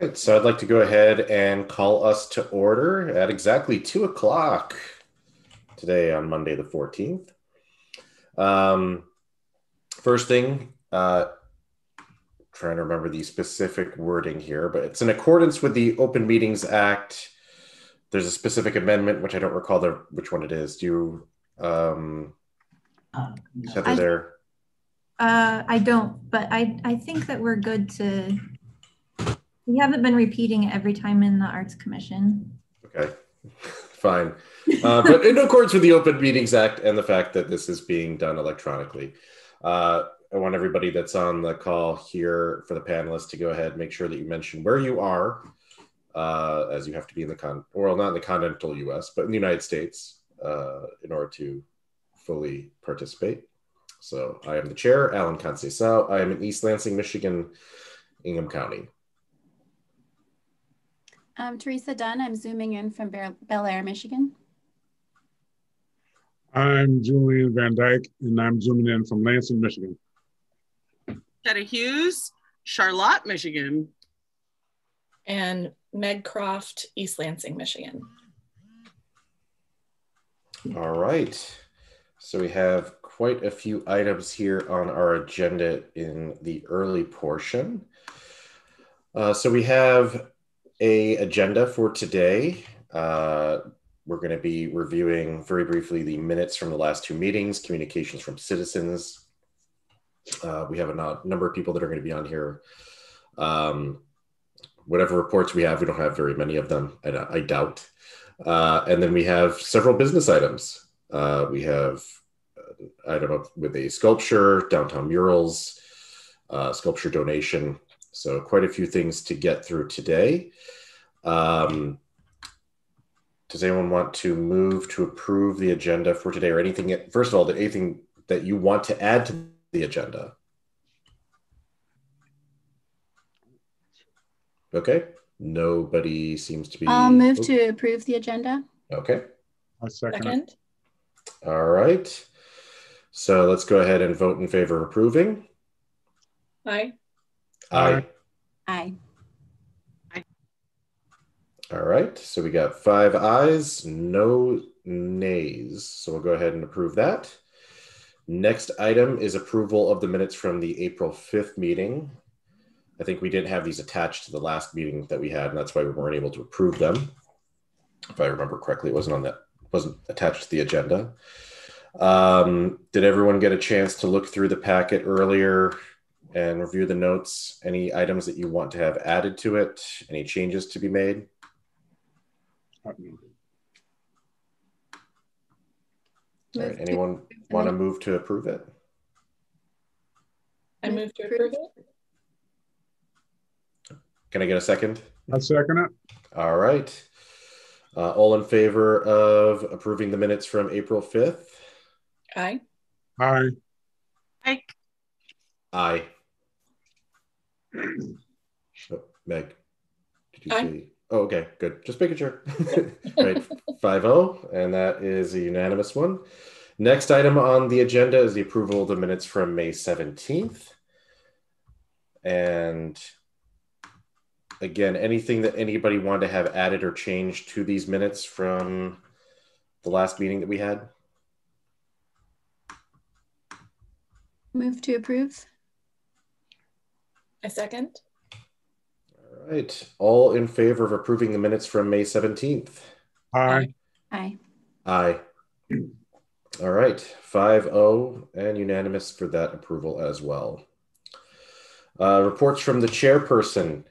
Right, so I'd like to go ahead and call us to order at exactly two o'clock today on Monday the 14th. Um, first thing, uh, trying to remember the specific wording here, but it's in accordance with the Open Meetings Act. There's a specific amendment, which I don't recall the, which one it is. Do you, um, Uh, Heather I- there? Uh, I don't, but I, I think that we're good to, we haven't been repeating it every time in the Arts Commission. Okay, fine. Uh, but in accordance with the Open Meetings Act and the fact that this is being done electronically, uh, I want everybody that's on the call here for the panelists to go ahead and make sure that you mention where you are, uh, as you have to be in the con, well, not in the continental U.S., but in the United States, uh, in order to fully participate. So I am the chair, Alan Conceição. I am in East Lansing, Michigan, Ingham County. I'm Teresa Dunn. I'm zooming in from Bel Bel Air, Michigan. I'm Julian Van Dyke, and I'm zooming in from Lansing, Michigan. Teddy Hughes, Charlotte, Michigan. and Meg Croft, East Lansing, Michigan. All right. So we have quite a few items here on our agenda in the early portion. Uh, so we have a agenda for today. Uh, we're going to be reviewing very briefly the minutes from the last two meetings, communications from citizens. Uh, we have a no- number of people that are going to be on here. Um, whatever reports we have, we don't have very many of them, I, I doubt. Uh, and then we have several business items. Uh, we have item with a sculpture, downtown murals, uh, sculpture donation. So quite a few things to get through today. Um, does anyone want to move to approve the agenda for today or anything? First of all, anything that you want to add to the agenda? Okay. Nobody seems to be. I'll move Oh, to approve the agenda. Okay. I second. Second, All right. So let's go ahead and vote in favor of approving. aye. Aye. Aye. All right. So we got five ayes, no nays. So we'll go ahead and approve that. Next item is approval of the minutes from the April 5th meeting. I think we didn't have these attached to the last meeting that we had, and that's why we weren't able to approve them. If I remember correctly, it wasn't on that, wasn't attached to the agenda. Um, did everyone get a chance to look through the packet earlier and review the notes? Any items that you want to have added to it? Any changes to be made? All right, anyone want to move to approve it? I move to approve it. Can I get a second? I second it. All right. Uh, all in favor of approving the minutes from April 5th? Aye. Aye. Aye. Aye. Oh, Meg, did you Aye. see? Oh, okay, good. Just making sure. right, 5 0, and that is a unanimous one. Next item on the agenda is the approval of the minutes from May 17th. And again, anything that anybody wanted to have added or changed to these minutes from the last meeting that we had? Move to approve. I second. All right. All in favor of approving the minutes from May 17th? Aye. Aye. Aye. All right. 5 0 and unanimous for that approval as well. Uh, reports from the chairperson.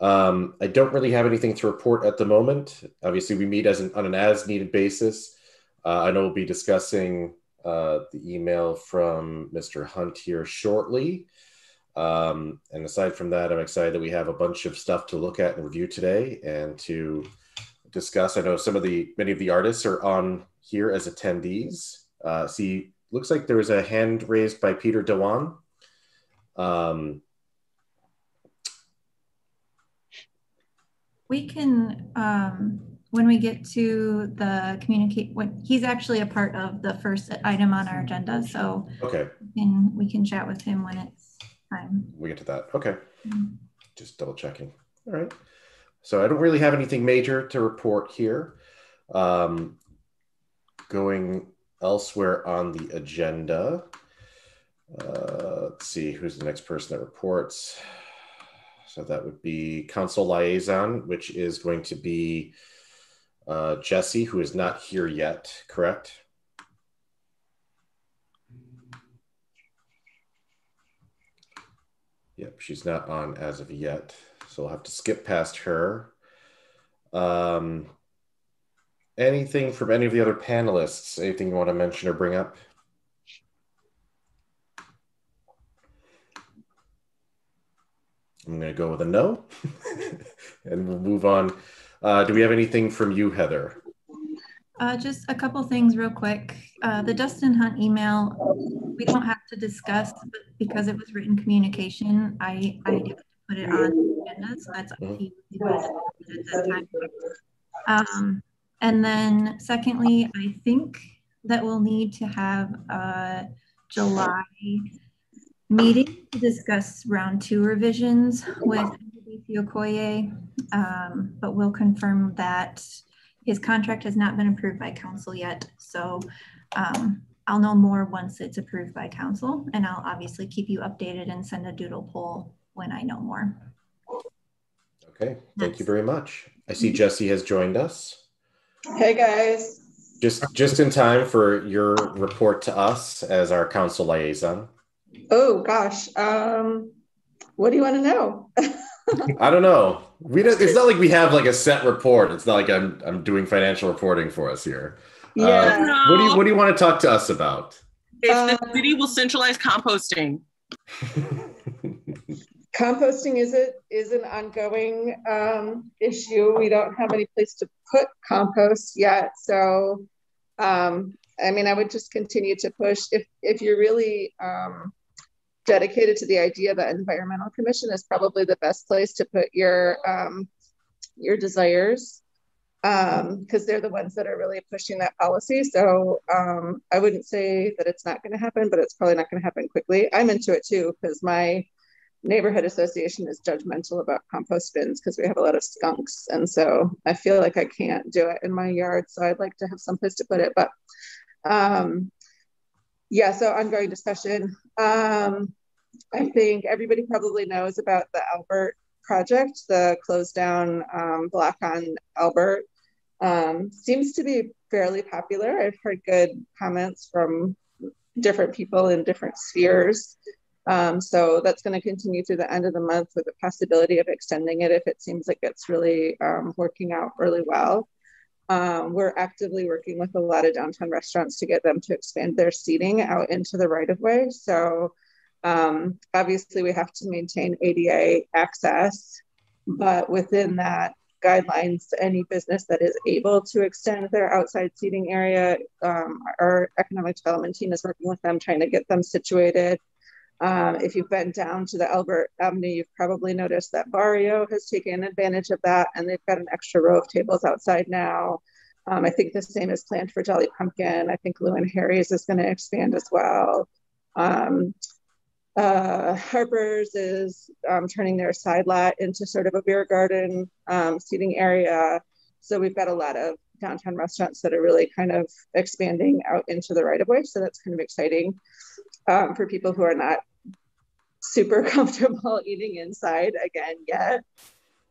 Um, I don't really have anything to report at the moment. Obviously, we meet as an, on an as needed basis. Uh, I know we'll be discussing uh, the email from Mr. Hunt here shortly. Um, and aside from that, I'm excited that we have a bunch of stuff to look at and review today and to discuss. I know some of the many of the artists are on here as attendees. Uh, see, looks like there was a hand raised by Peter Dewan. Um, We can, um, when we get to the communicate, when he's actually a part of the first item on our agenda, so okay, we can, we can chat with him when it's time. we get to that. Okay, Mhm. just double checking. All right. So I don't really have anything major to report here. Um, going elsewhere on the agenda. Uh, let's see, who's the next person that reports? So that would be council liaison, which is going to be uh, Jesse, who is not here yet, correct? Yep, she's not on as of yet. So I'll have to skip past her. Um, anything from any of the other panelists? Anything you want to mention or bring up? I'm going to go with a no, and we'll move on. Uh, do we have anything from you, Heather? Uh, just a couple things real quick. Uh, the Dustin Hunt email, we don't have to discuss, but because it was written communication, I, I to put it on the agenda, so that's up to you at time. Um, and then secondly, I think that we'll need to have a July meeting to discuss round two revisions with Okoye, um, but we'll confirm that his contract has not been approved by council yet. So um, I'll know more once it's approved by council and I'll obviously keep you updated and send a doodle poll when I know more. Okay, thank you very much. I see Jesse has joined us. Hey guys. Just just in time for your report to us as our council liaison. Oh gosh. Um, what do you want to know? I don't know. We don't. It's not like we have like a set report. It's not like I'm I'm doing financial reporting for us here. Uh, Yeah. what do you What do you want to talk to us about? If the Uh, city will centralize composting. Composting is a is an ongoing um, issue. We don't have any place to put compost yet, so um, I mean, I would just continue to push. If if you're really um, dedicated to the idea that environmental commission is probably the best place to put your um, your desires because they're the ones that are really pushing that policy. So um, I wouldn't say that it's not going to happen, but it's probably not going to happen quickly. I'm into it too because my neighborhood association is judgmental about compost bins because we have a lot of skunks, and so I feel like I can't do it in my yard. So I'd like to have some place to put it, but um, yeah. So ongoing discussion. Um, I think everybody probably knows about the Albert project, the closed down um, block on Albert. Um, seems to be fairly popular. I've heard good comments from different people in different spheres. Um, so that's going to continue through the end of the month with the possibility of extending it if it seems like it's really um, working out really well. Um, we're actively working with a lot of downtown restaurants to get them to expand their seating out into the right of way. So um, obviously, we have to maintain ADA access, but within that guidelines, any business that is able to extend their outside seating area, um, our economic development team is working with them, trying to get them situated. Um, if you've been down to the Albert Avenue, you've probably noticed that Barrio has taken advantage of that, and they've got an extra row of tables outside now. Um, I think the same is planned for Jolly Pumpkin. I think Lou and Harry's is going to expand as well. Um, uh, Harper's is um, turning their side lot into sort of a beer garden um, seating area. So we've got a lot of downtown restaurants that are really kind of expanding out into the right of way. So that's kind of exciting um, for people who are not super comfortable eating inside again yet.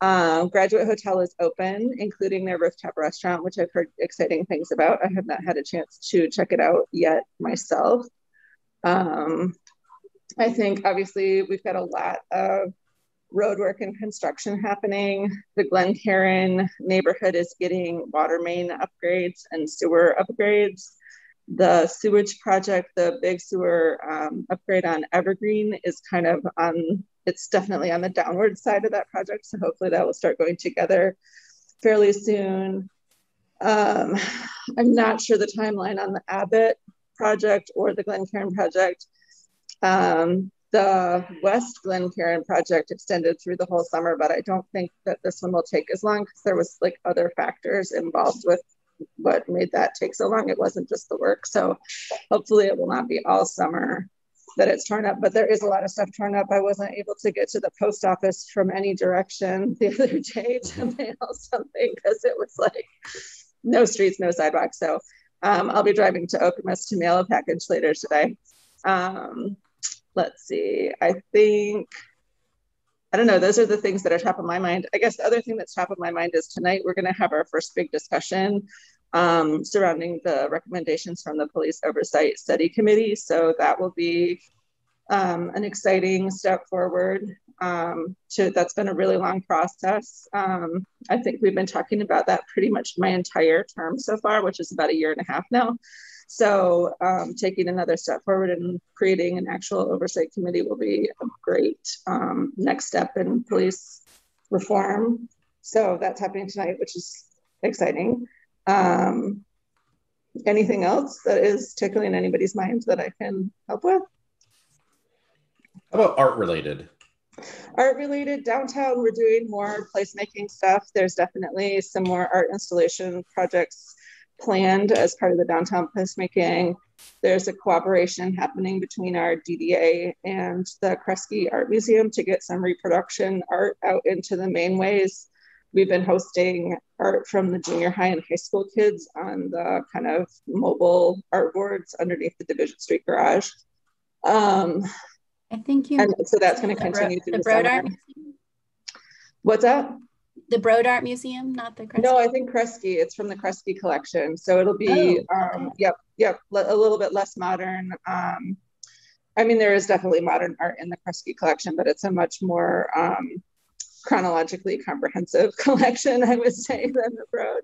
Um, Graduate Hotel is open, including their rooftop restaurant, which I've heard exciting things about. I have not had a chance to check it out yet myself. Um, I think obviously we've got a lot of roadwork and construction happening. The Glencairn neighborhood is getting water main upgrades and sewer upgrades. The sewage project, the big sewer um, upgrade on Evergreen is kind of on, it's definitely on the downward side of that project. So hopefully that will start going together fairly soon. Um, I'm not sure the timeline on the Abbott project or the Glencairn project. Um, the West Glencairn project extended through the whole summer, but I don't think that this one will take as long because there was like other factors involved with what made that take so long. It wasn't just the work. So hopefully it will not be all summer. that it's torn up, but there is a lot of stuff torn up. I wasn't able to get to the post office from any direction the other day to mail something because it was like no streets, no sidewalks. So um, I'll be driving to Okemos to mail a package later today. Um, let's see. I think I don't know. Those are the things that are top of my mind. I guess the other thing that's top of my mind is tonight we're going to have our first big discussion um, surrounding the recommendations from the Police Oversight Study Committee. So that will be um, an exciting step forward. Um, to, that's been a really long process. Um, I think we've been talking about that pretty much my entire term so far, which is about a year and a half now. So um, taking another step forward and creating an actual oversight committee will be a great um, next step in police reform. So that's happening tonight, which is exciting. Um, anything else that is tickling anybody's mind that I can help with? How about art related? Art related downtown, we're doing more placemaking stuff. There's definitely some more art installation projects planned as part of the downtown placemaking. There's a cooperation happening between our DDA and the Kresge Art Museum to get some reproduction art out into the mainways. We've been hosting art from the junior high and high school kids on the kind of mobile art boards underneath the Division Street garage. Um, I think you. And so that's going to continue through the, the, Broad summer. Art Museum? What's that? The Broad Art Museum, not the Kresge? No, I think Kresge. It's from the Kresge collection, so it'll be Oh, um, okay. yep, yep, le- a little bit less modern. Um, I mean, there is definitely modern art in the Kresge collection, but it's a much more um, chronologically comprehensive collection, I would say, than the Broad.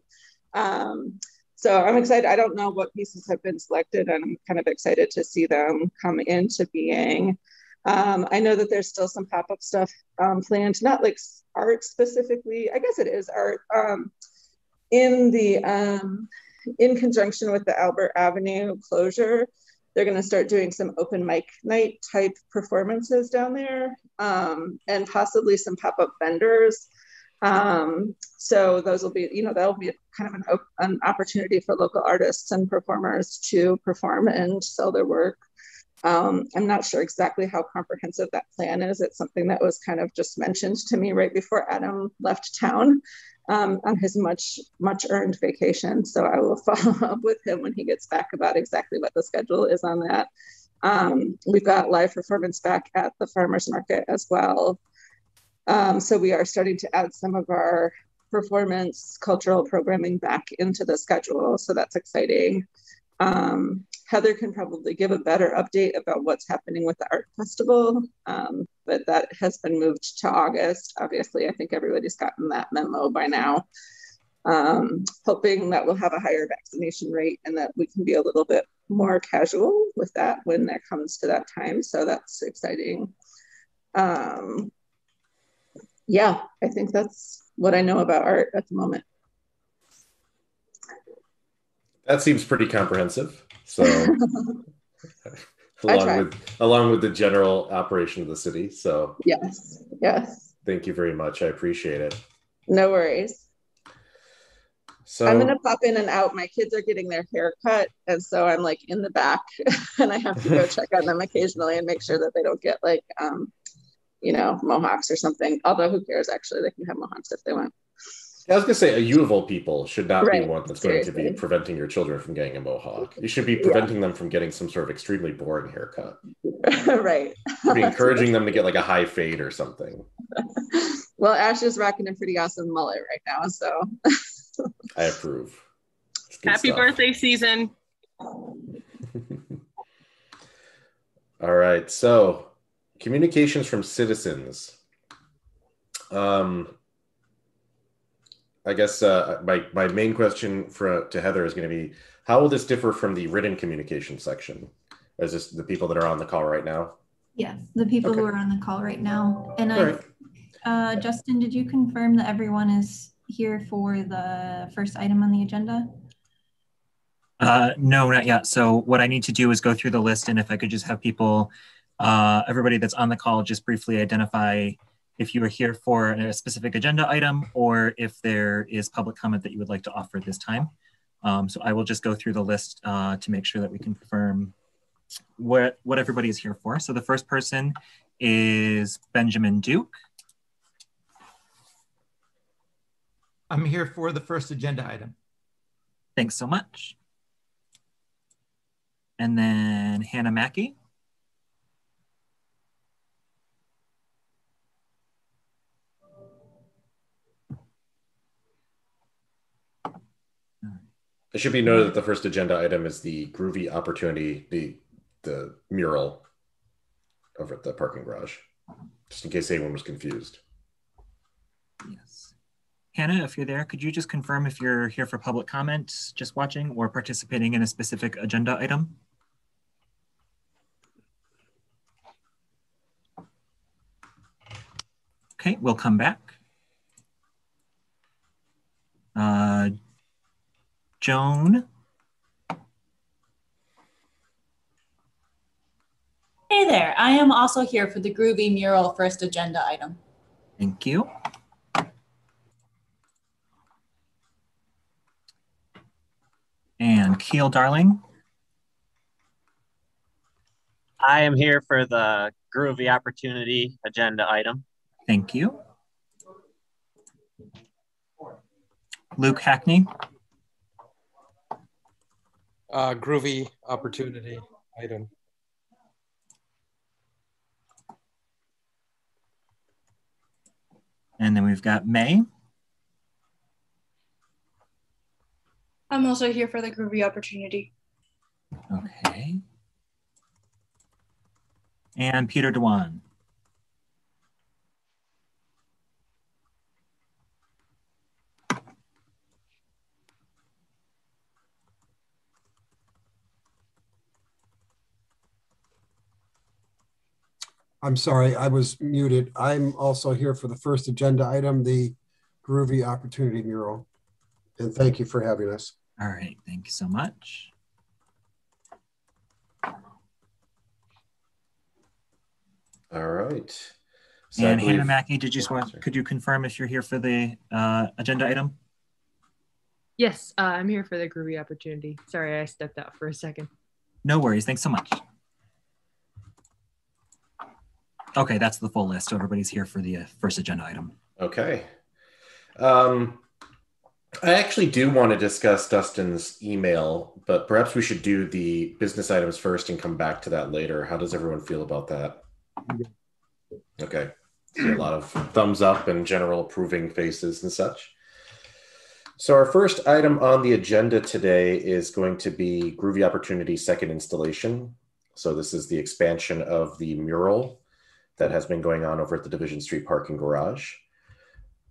Um, so I'm excited. I don't know what pieces have been selected, and I'm kind of excited to see them come into being. Um, I know that there's still some pop-up stuff um, planned, not like art specifically. I guess it is art. Um, in the um, in conjunction with the Albert Avenue closure, they're going to start doing some open mic night type performances down there, um, and possibly some pop-up vendors. Um, so those will be, you know, that'll be kind of an, an opportunity for local artists and performers to perform and sell their work. Um, I'm not sure exactly how comprehensive that plan is. It's something that was kind of just mentioned to me right before Adam left town um, on his much, much earned vacation. So I will follow up with him when he gets back about exactly what the schedule is on that. Um, we've got live performance back at the farmers market as well. Um, so we are starting to add some of our performance cultural programming back into the schedule. So that's exciting. Um, Heather can probably give a better update about what's happening with the art festival, um, but that has been moved to August. Obviously, I think everybody's gotten that memo by now. Um, hoping that we'll have a higher vaccination rate and that we can be a little bit more casual with that when that comes to that time. So that's exciting. Um, yeah, I think that's what I know about art at the moment. That seems pretty comprehensive. So along with along with the general operation of the city. So yes, yes, thank you very much. I appreciate it. no worries. So I'm gonna pop in and out. My kids are getting their hair cut, and so I'm like in the back, and I have to go check on them occasionally and make sure that they don't get like, um, you know, mohawks or something. Although who cares? Actually, they can have mohawks if they want. I was gonna say a you of all people should not Right, be one that's going to be preventing your children from getting a mohawk. You should be preventing them from getting some sort of extremely boring haircut. right. Be encouraging them to get like a high fade or something. well, Ash is rocking a pretty awesome mullet right now, so I approve. Happy stuff. birthday season. All right. So, communications from citizens. Um, I guess uh, my my main question for to Heather is going to be: How will this differ from the written communication section? Is this the people that are on the call right now? Yes, the people who are on the call right now. And I, right. uh, Justin, did you confirm that everyone is here for the first item on the agenda? Uh, no, not yet. So what I need to do is go through the list and if I could just have people, uh, everybody that's on the call, just briefly identify if you are here for a specific agenda item or if there is public comment that you would like to offer at this time. Um, so I will just go through the list uh, to make sure that we confirm what what everybody is here for. So the first person is Benjamin Duke. I'm here for the first agenda item. Thanks so much. And then Hannah Mackey. It should be noted that the first agenda item is the groovy opportunity, the the mural over at the parking garage, just in case anyone was confused. Yes. Hannah, if you're there, could you just confirm if you're here for public comment, just watching, or participating in a specific agenda item? Okay, we'll come back. Uh, Joan, Hey there, I am also here for the Groovy Mural first agenda item. thank you. And Keel Darling, I am here for the Groovy Opportunity agenda item. thank you. Luke Hackney, Uh, groovy opportunity item. and then we've got May. I'm also here for the groovy opportunity. Okay. And Peter Dewan. I'm sorry, I was muted. I'm also here for the first agenda item, the Groovy Opportunity Mural. And thank you for having us. All right, thank you so much. All right. So and Hannah Mackey, did you just want, could you confirm if you're here for the uh, agenda item? Yes, uh, I'm here for the groovy opportunity. Sorry, I stepped out for a second. No worries, thanks so much. Okay, that's the full list. So everybody's here for the uh, first agenda item. Okay. Um, I actually do want to discuss Dustin's email, but perhaps we should do the business items first and come back to that later. How does everyone feel about that? Okay. See a lot of thumbs up and general approving faces and such. So our first item on the agenda today is going to be Groovy Opportunity second installation. So this is the expansion of the mural that has been going on over at the Division Street parking garage.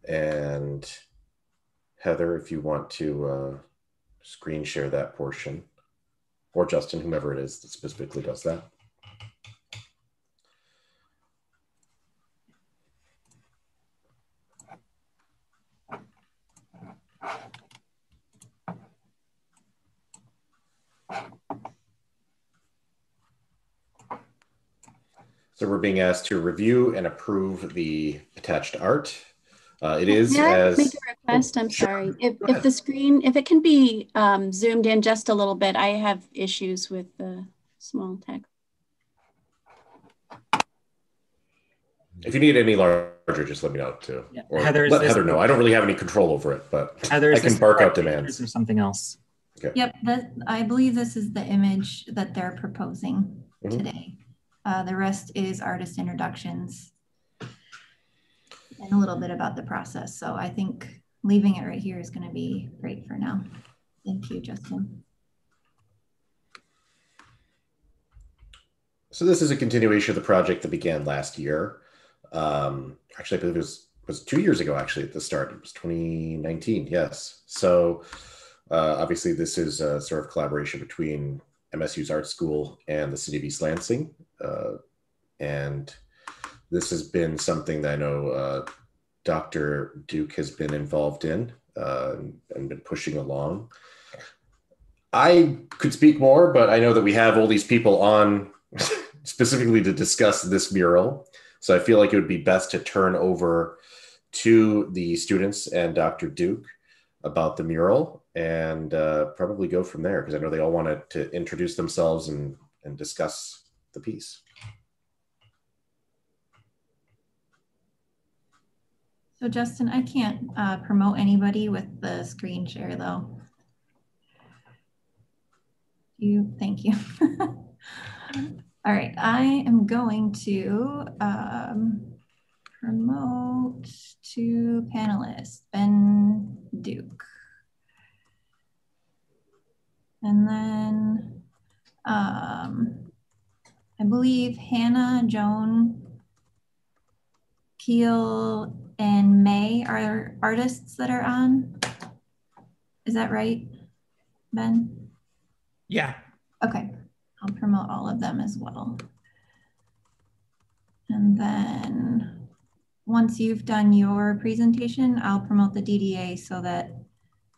And Heather, if you want to uh, screen share that portion, or Justin, whomever it is that specifically does that. So we're being asked to review and approve the attached art. Uh, it is May I as make a request? I'm Sure. sorry. If, if the screen, if it can be um, zoomed in just a little bit, I have issues with the small text. If you need any larger, just let me know too. Or Heather, let Heather know. I don't really have any control over it, but Heather, I can bark out demands. Or something else? Yep, that, I believe this is the image that they're proposing Mhm. today. Uh, the rest is artist introductions and a little bit about the process. So I think leaving it right here is gonna be great for now. Thank you, Justin. So this is a continuation of the project that began last year. Um, actually, I believe it was was two years ago. Actually, at the start, it was 2019. Yes. So uh, obviously, this is a sort of collaboration between MSU's art school and the city of East Lansing, uh, and this has been something that I know uh, Dr. Duke has been involved in uh, and been pushing along. I could speak more, but I know that we have all these people on specifically to discuss this mural. So I feel like it would be best to turn over to the students and Dr. Duke about the mural and uh, probably go from there because I know they all wanted to introduce themselves and and discuss the piece. So Justin, I can't uh, promote anybody with the screen share though. You, thank you. All right, I am going to um, promote two panelists, Ben Duke. And then um, I believe Hannah, Joan, Keel, and May are artists that are on. Is that right, Ben? Yeah. Okay, I'll promote all of them as well. And then once you've done your presentation, I'll promote the DDA so that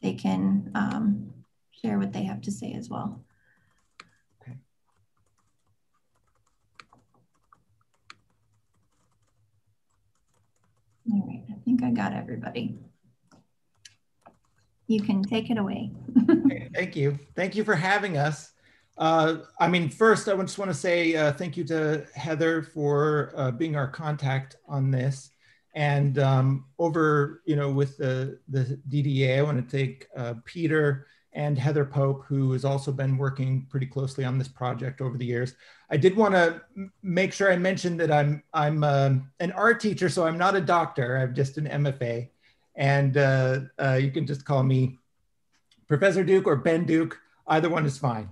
they can um, share what they have to say as well. All right, I think I got everybody. You can take it away. Thank you. Thank you for having us. Uh, I mean, first, I just want to say uh, thank you to Heather for uh, being our contact on this. And um, over, you know, with the, the DDA, I want to thank uh, Peter and Heather Pope, who has also been working pretty closely on this project over the years. I did want to make sure I mentioned that I'm, I'm um, an art teacher, so I'm not a doctor. I'm just an MFA. And uh, uh, you can just call me Professor Duke or Ben Duke. Either one is fine.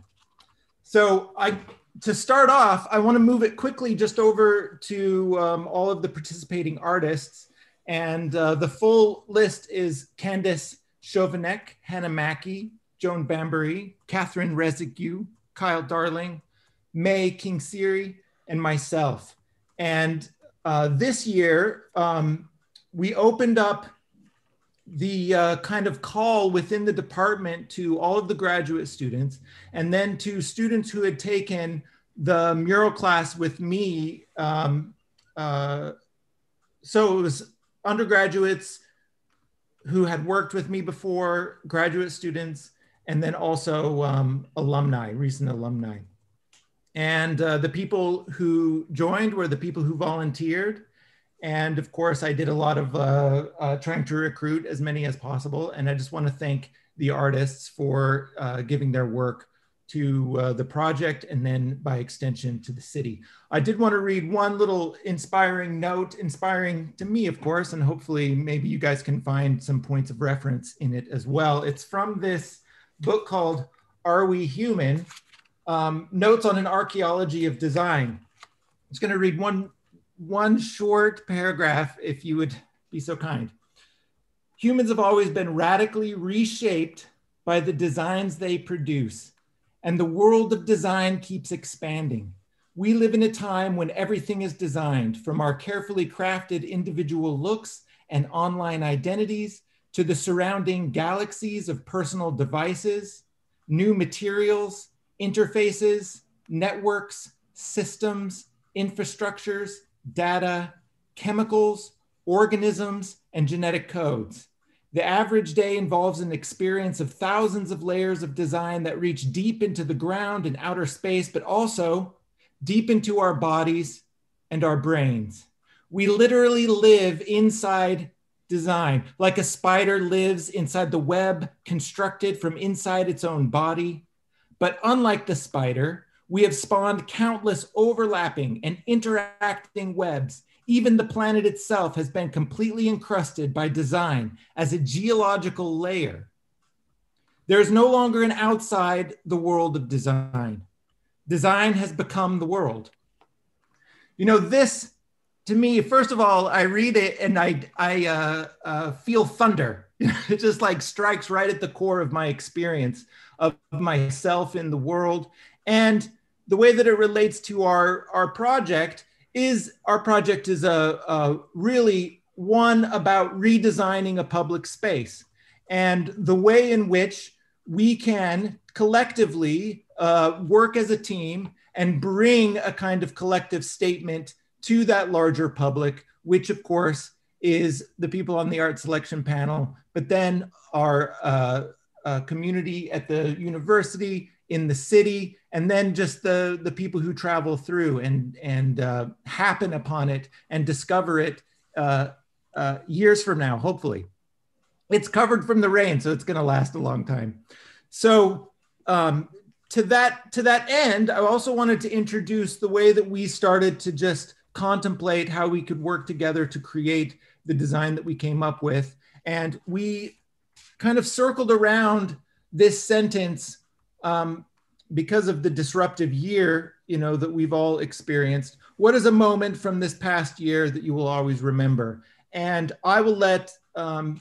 So I, to start off, I want to move it quickly just over to um, all of the participating artists. And uh, the full list is Candice Chauvenek, Hannah Mackey, Joan Bambury, Catherine Rezigue, Kyle Darling, May Kingsiri, and myself. And uh, this year, um, we opened up the uh, kind of call within the department to all of the graduate students and then to students who had taken the mural class with me. Um, uh, so it was undergraduates who had worked with me before, graduate students, and then also um, alumni, recent alumni. And uh, the people who joined were the people who volunteered. And of course, I did a lot of uh, uh, trying to recruit as many as possible. And I just want to thank the artists for uh, giving their work to uh, the project and then by extension to the city. I did want to read one little inspiring note, inspiring to me, of course, and hopefully maybe you guys can find some points of reference in it as well. It's from this book called Are We Human? Um, Notes on an Archaeology of Design. I'm just going to read one, one short paragraph, if you would be so kind. Humans have always been radically reshaped by the designs they produce, and the world of design keeps expanding. We live in a time when everything is designed, from our carefully crafted individual looks and online identities to the surrounding galaxies of personal devices, new materials, interfaces, networks, systems, infrastructures, data, chemicals, organisms, and genetic codes. The average day involves an experience of thousands of layers of design that reach deep into the ground and outer space, but also deep into our bodies and our brains. We literally live inside design, like a spider lives inside the web constructed from inside its own body. But unlike the spider, we have spawned countless overlapping and interacting webs. Even the planet itself has been completely encrusted by design as a geological layer. There is no longer an outside the world of design. Design has become the world. You know, this to me, first of all, I read it and I, I uh, uh, feel thunder. it just like strikes right at the core of my experience of myself in the world. And the way that it relates to our, our project is our project is a, a really one about redesigning a public space and the way in which we can collectively uh, work as a team and bring a kind of collective statement to that larger public, which of course is the people on the art selection panel, but then our uh, uh, community at the university in the city, and then just the, the people who travel through and, and uh, happen upon it and discover it uh, uh, years from now, hopefully. It's covered from the rain, so it's going to last a long time. So um, to that to that end, I also wanted to introduce the way that we started to just contemplate how we could work together to create the design that we came up with, and we kind of circled around this sentence um, because of the disruptive year, you know, that we've all experienced. What is a moment from this past year that you will always remember? And I will let um,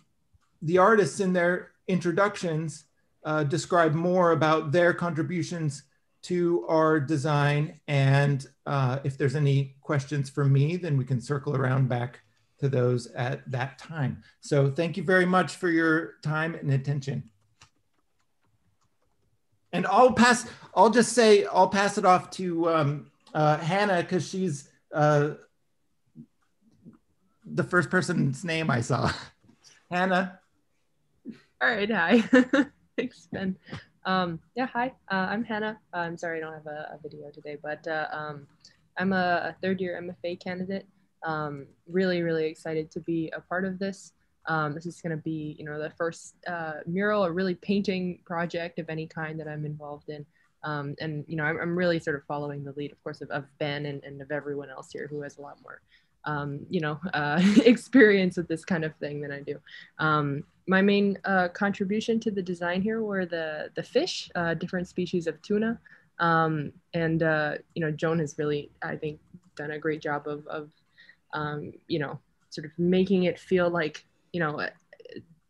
the artists in their introductions uh, describe more about their contributions to our design. And uh, if there's any questions for me, then we can circle around back to those at that time. So thank you very much for your time and attention. And I'll pass, I'll just say, I'll pass it off to um, uh, Hannah because she's uh, the first person's name I saw. Hannah. All right, hi. Thanks, Ben. Um, yeah, hi. Uh, I'm Hannah. Uh, I'm sorry I don't have a, a video today, but uh, um, I'm a, a, third year MFA candidate. Um, really, really excited to be a part of this. Um, this is going to be, you know, the first uh, mural or really painting project of any kind that I'm involved in. Um, and, you know, I'm, I'm, really sort of following the lead, of course, of, of Ben and, and, of everyone else here who has a lot more, um, you know, uh, experience with this kind of thing than I do. My main uh, contribution to the design here were the, the fish, uh, different species of tuna. Um, and, uh, you know, Joan has really, I think, done a great job of, of um, you know, sort of making it feel like you know, uh,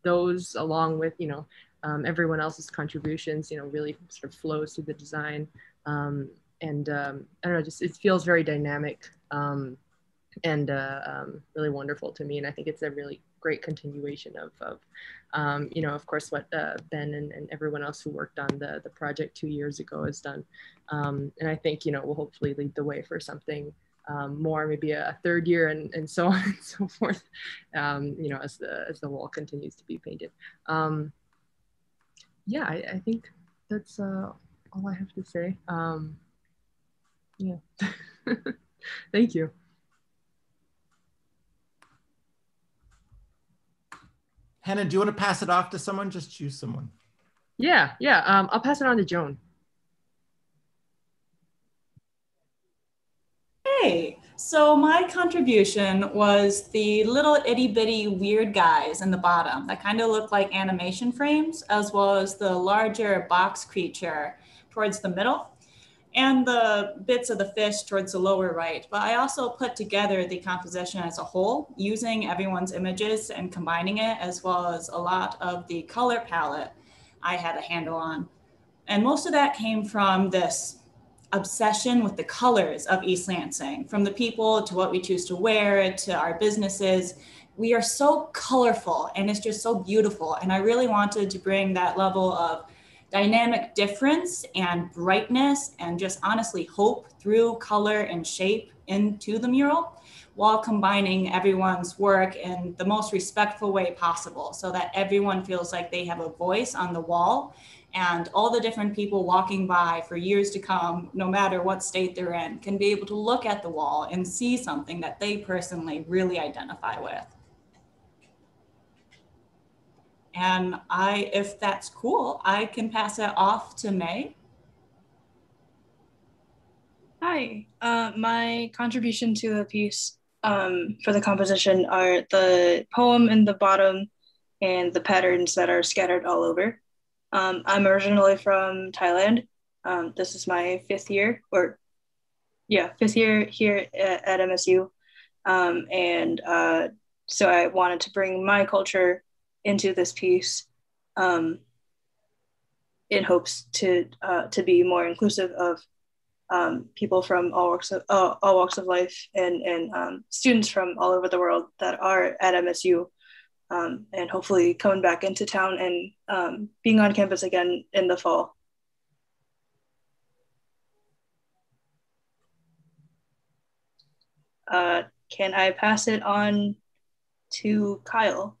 those along with, you know, um, everyone else's contributions, you know, really sort of flows through the design. Um, and um, I don't know, just it feels very dynamic um, and uh, really wonderful to me. And I think it's a really great continuation of, of um, you know, of course, what uh, Ben and, and everyone else who worked on the, the project two years ago has done. and I think, you know, will hopefully lead the way for something um, more, maybe a third year, and, and so on and so forth. Um, you know, as the as the wall continues to be painted. Um, yeah, I, I, think that's uh, all I have to say. Um, yeah, thank you. Hannah, do you want to pass it off to someone? Just choose someone. Yeah, yeah. Um, I'll pass it on to Joan. Hey, so my contribution was the little itty bitty weird guys in the bottom that kind of look like animation frames, as well as the larger box creature towards the middle and the bits of the fish towards the lower right. But I also put together the composition as a whole using everyone's images and combining it, as well as a lot of the color palette I had a handle on. And most of that came from this obsession with the colors of East Lansing, from the people to what we choose to wear to our businesses. We are so colorful and it's just so beautiful. And I really wanted to bring that level of dynamic difference and brightness and just honestly hope through color and shape into the mural while combining everyone's work in the most respectful way possible so that everyone feels like they have a voice on the wall and all the different people walking by for years to come, no matter what state they're in, can be able to look at the wall and see something that they personally really identify with. And I, if that's cool, I can pass it off to May. Hi, uh, my contribution to the piece um, for the composition are the poem in the bottom and the patterns that are scattered all over. Um, I'm originally from Thailand. Um, this is my fifth year, or yeah, fifth year here at, at MSU. Um, and uh, so I wanted to bring my culture into this piece um, in hopes to uh, to be more inclusive of um, people from all walks of uh, all walks of life and and um, students from all over the world that are at MSU um, and hopefully coming back into town and um, being on campus again in the fall. Uh, can I pass it on to Kyle?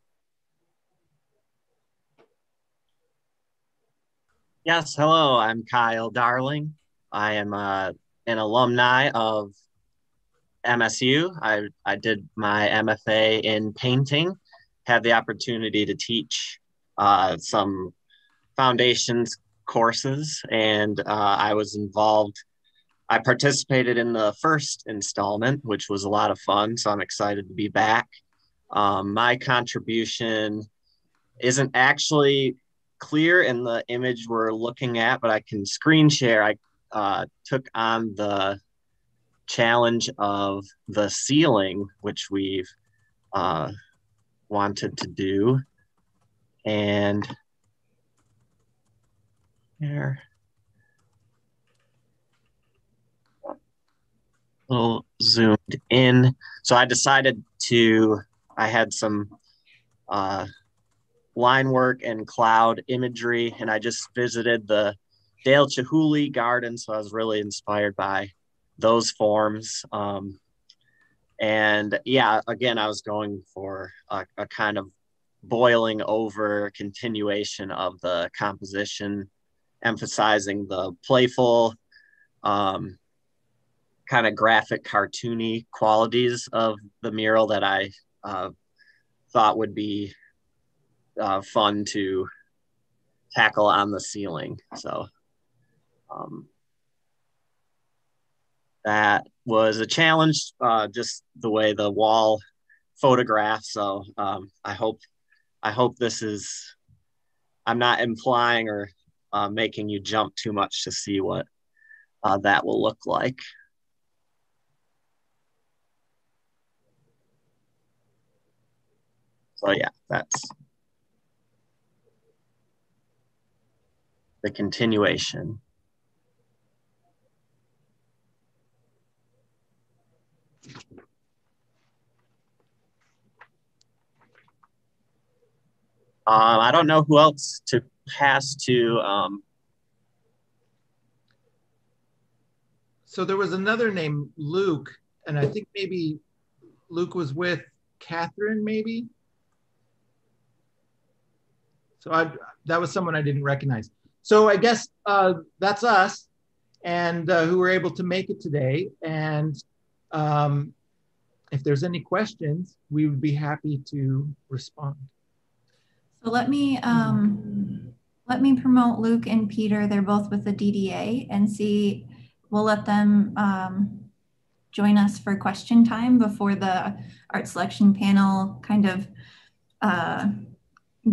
Yes, hello, I'm Kyle Darling. I am uh, an alumni of MSU. I, I did my MFA in painting, had the opportunity to teach uh, some foundations courses, and uh, I was involved. I participated in the first installment, which was a lot of fun, so I'm excited to be back. Um, my contribution isn't actually clear in the image we're looking at, but I can screen share. I uh, took on the challenge of the ceiling, which we've uh, wanted to do. And here, a little zoomed in. So I decided to, I had some uh, line work and cloud imagery, and I just visited the Dale Chihuly Garden. So I was really inspired by those forms. Um, and yeah, again, I was going for a, a, kind of boiling over continuation of the composition, emphasizing the playful, um, kind of graphic, cartoony qualities of the mural that I uh, thought would be uh, fun to tackle on the ceiling. So, um, that was a challenge, uh, just the way the wall photographed. So um, I hope I hope this is I'm not implying or uh, making you jump too much to see what uh, that will look like. So yeah, that's the continuation. Um, I don't know who else to pass to. Um, so there was another name, Luke, and I think maybe Luke was with Catherine, maybe. So I, that was someone I didn't recognize. So I guess uh, that's us, and uh, who were able to make it today. And um, if there's any questions, we would be happy to respond. So let me um, let me promote Luke and Peter. They're both with the DDA and see, we'll let them um, join us for question time before the art selection panel kind of uh,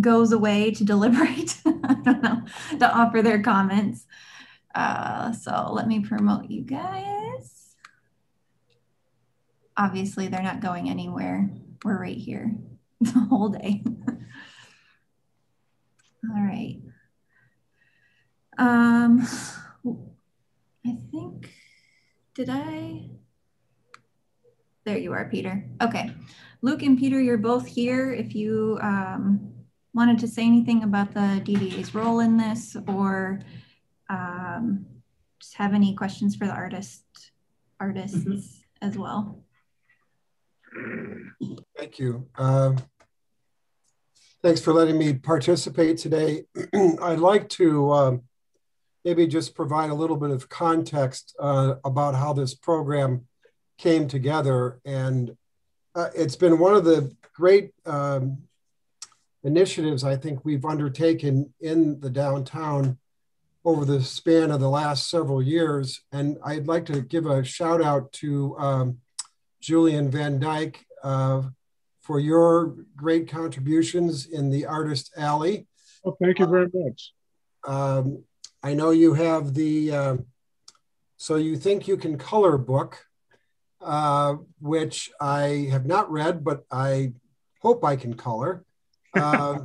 goes away to deliberate, I don't know, to offer their comments. Uh, so let me promote you guys. Obviously, they're not going anywhere. We're right here the whole day. All right. Um, I think, did I? There you are, Peter. Okay. Luke and Peter, you're both here. If you um, wanted to say anything about the DDA's role in this or um, just have any questions for the artist, artists mm -hmm. as well. Thank you. Um, Thanks for letting me participate today. I'd like to um, maybe just provide a little bit of context uh, about how this program came together. And uh, it's been one of the great um, initiatives I think we've undertaken in the downtown over the span of the last several years. And I'd like to give a shout out to um, Julian Van Dyke, uh, for your great contributions in the Artist Alley. Oh, thank you very much. Um, I know you have the uh, So You Think You Can Color book, uh, which I have not read, but I hope I can color. Uh,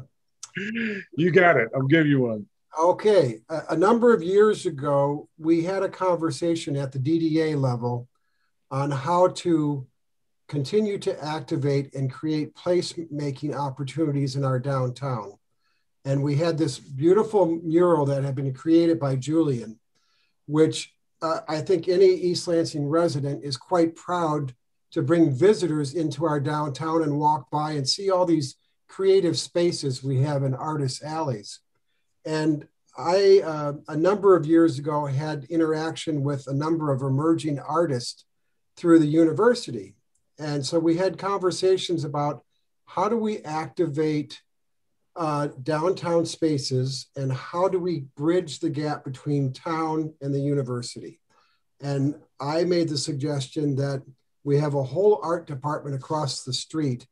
you got it. I'll give you one. Okay. A, a number of years ago, we had a conversation at the DDA level on how to continue to activate and create placemaking opportunities in our downtown. And we had this beautiful mural that had been created by Julian, which uh, I think any East Lansing resident is quite proud to bring visitors into our downtown and walk by and see all these creative spaces we have in artists' alleys. And I, uh, a number of years ago, had interaction with a number of emerging artists through the university. And so we had conversations about how do we activate uh, downtown spaces and how do we bridge the gap between town and the university? And I made the suggestion that we have a whole art department across the street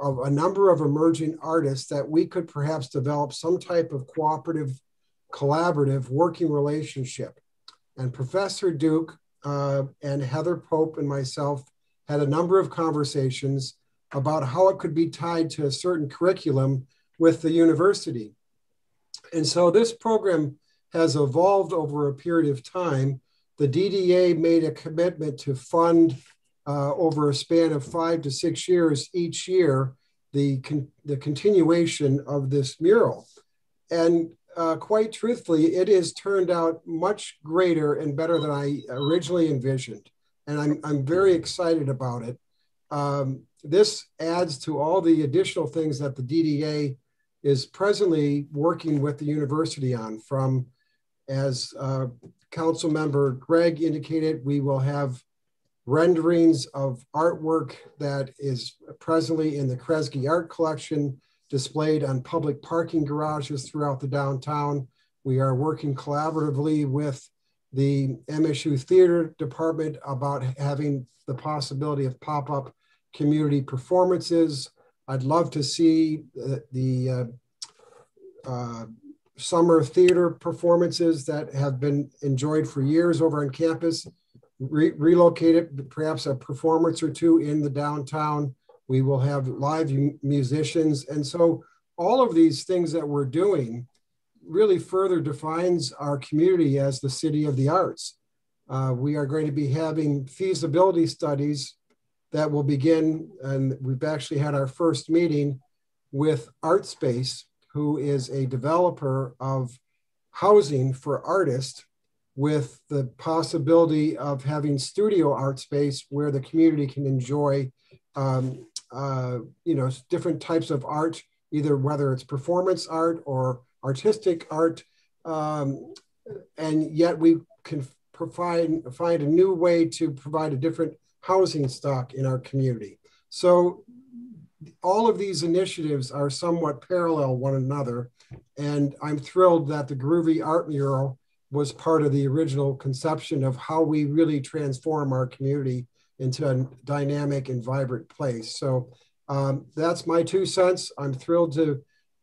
of a number of emerging artists that we could perhaps develop some type of cooperative, collaborative working relationship. And Professor Duke uh, and Heather Pope and myself had a number of conversations about how it could be tied to a certain curriculum with the university. And so this program has evolved over a period of time. The DDA made a commitment to fund uh, over a span of five to six years each year the, con- the continuation of this mural. And uh, quite truthfully, it has turned out much greater and better than I originally envisioned. And I'm, I'm very excited about it. Um, this adds to all the additional things that the DDA is presently working with the university on from, as uh, council member Gregg indicated, we will have renderings of artwork that is presently in the Kresge Art Collection displayed on public parking garages throughout the downtown. We are working collaboratively with the MSU Theater Department about having the possibility of pop-up community performances. I'd love to see the, the uh, uh, summer theater performances that have been enjoyed for years over on campus re- relocate it, perhaps a performance or two in the downtown. We will have live musicians. And so all of these things that we're doing really further defines our community as the city of the arts. Uh, we are going to be having feasibility studies that will begin, and we've actually had our first meeting with ArtSpace, who is a developer of housing for artists with the possibility of having studio art space where the community can enjoy, um, uh, you know, different types of art, either whether it's performance art or artistic art, um, and yet we can provide find a new way to provide a different housing stock in our community. So all of these initiatives are somewhat parallel one another, and I'm thrilled that the Groovy Art Mural was part of the original conception of how we really transform our community into a dynamic and vibrant place. So um, that's my two cents. I'm thrilled to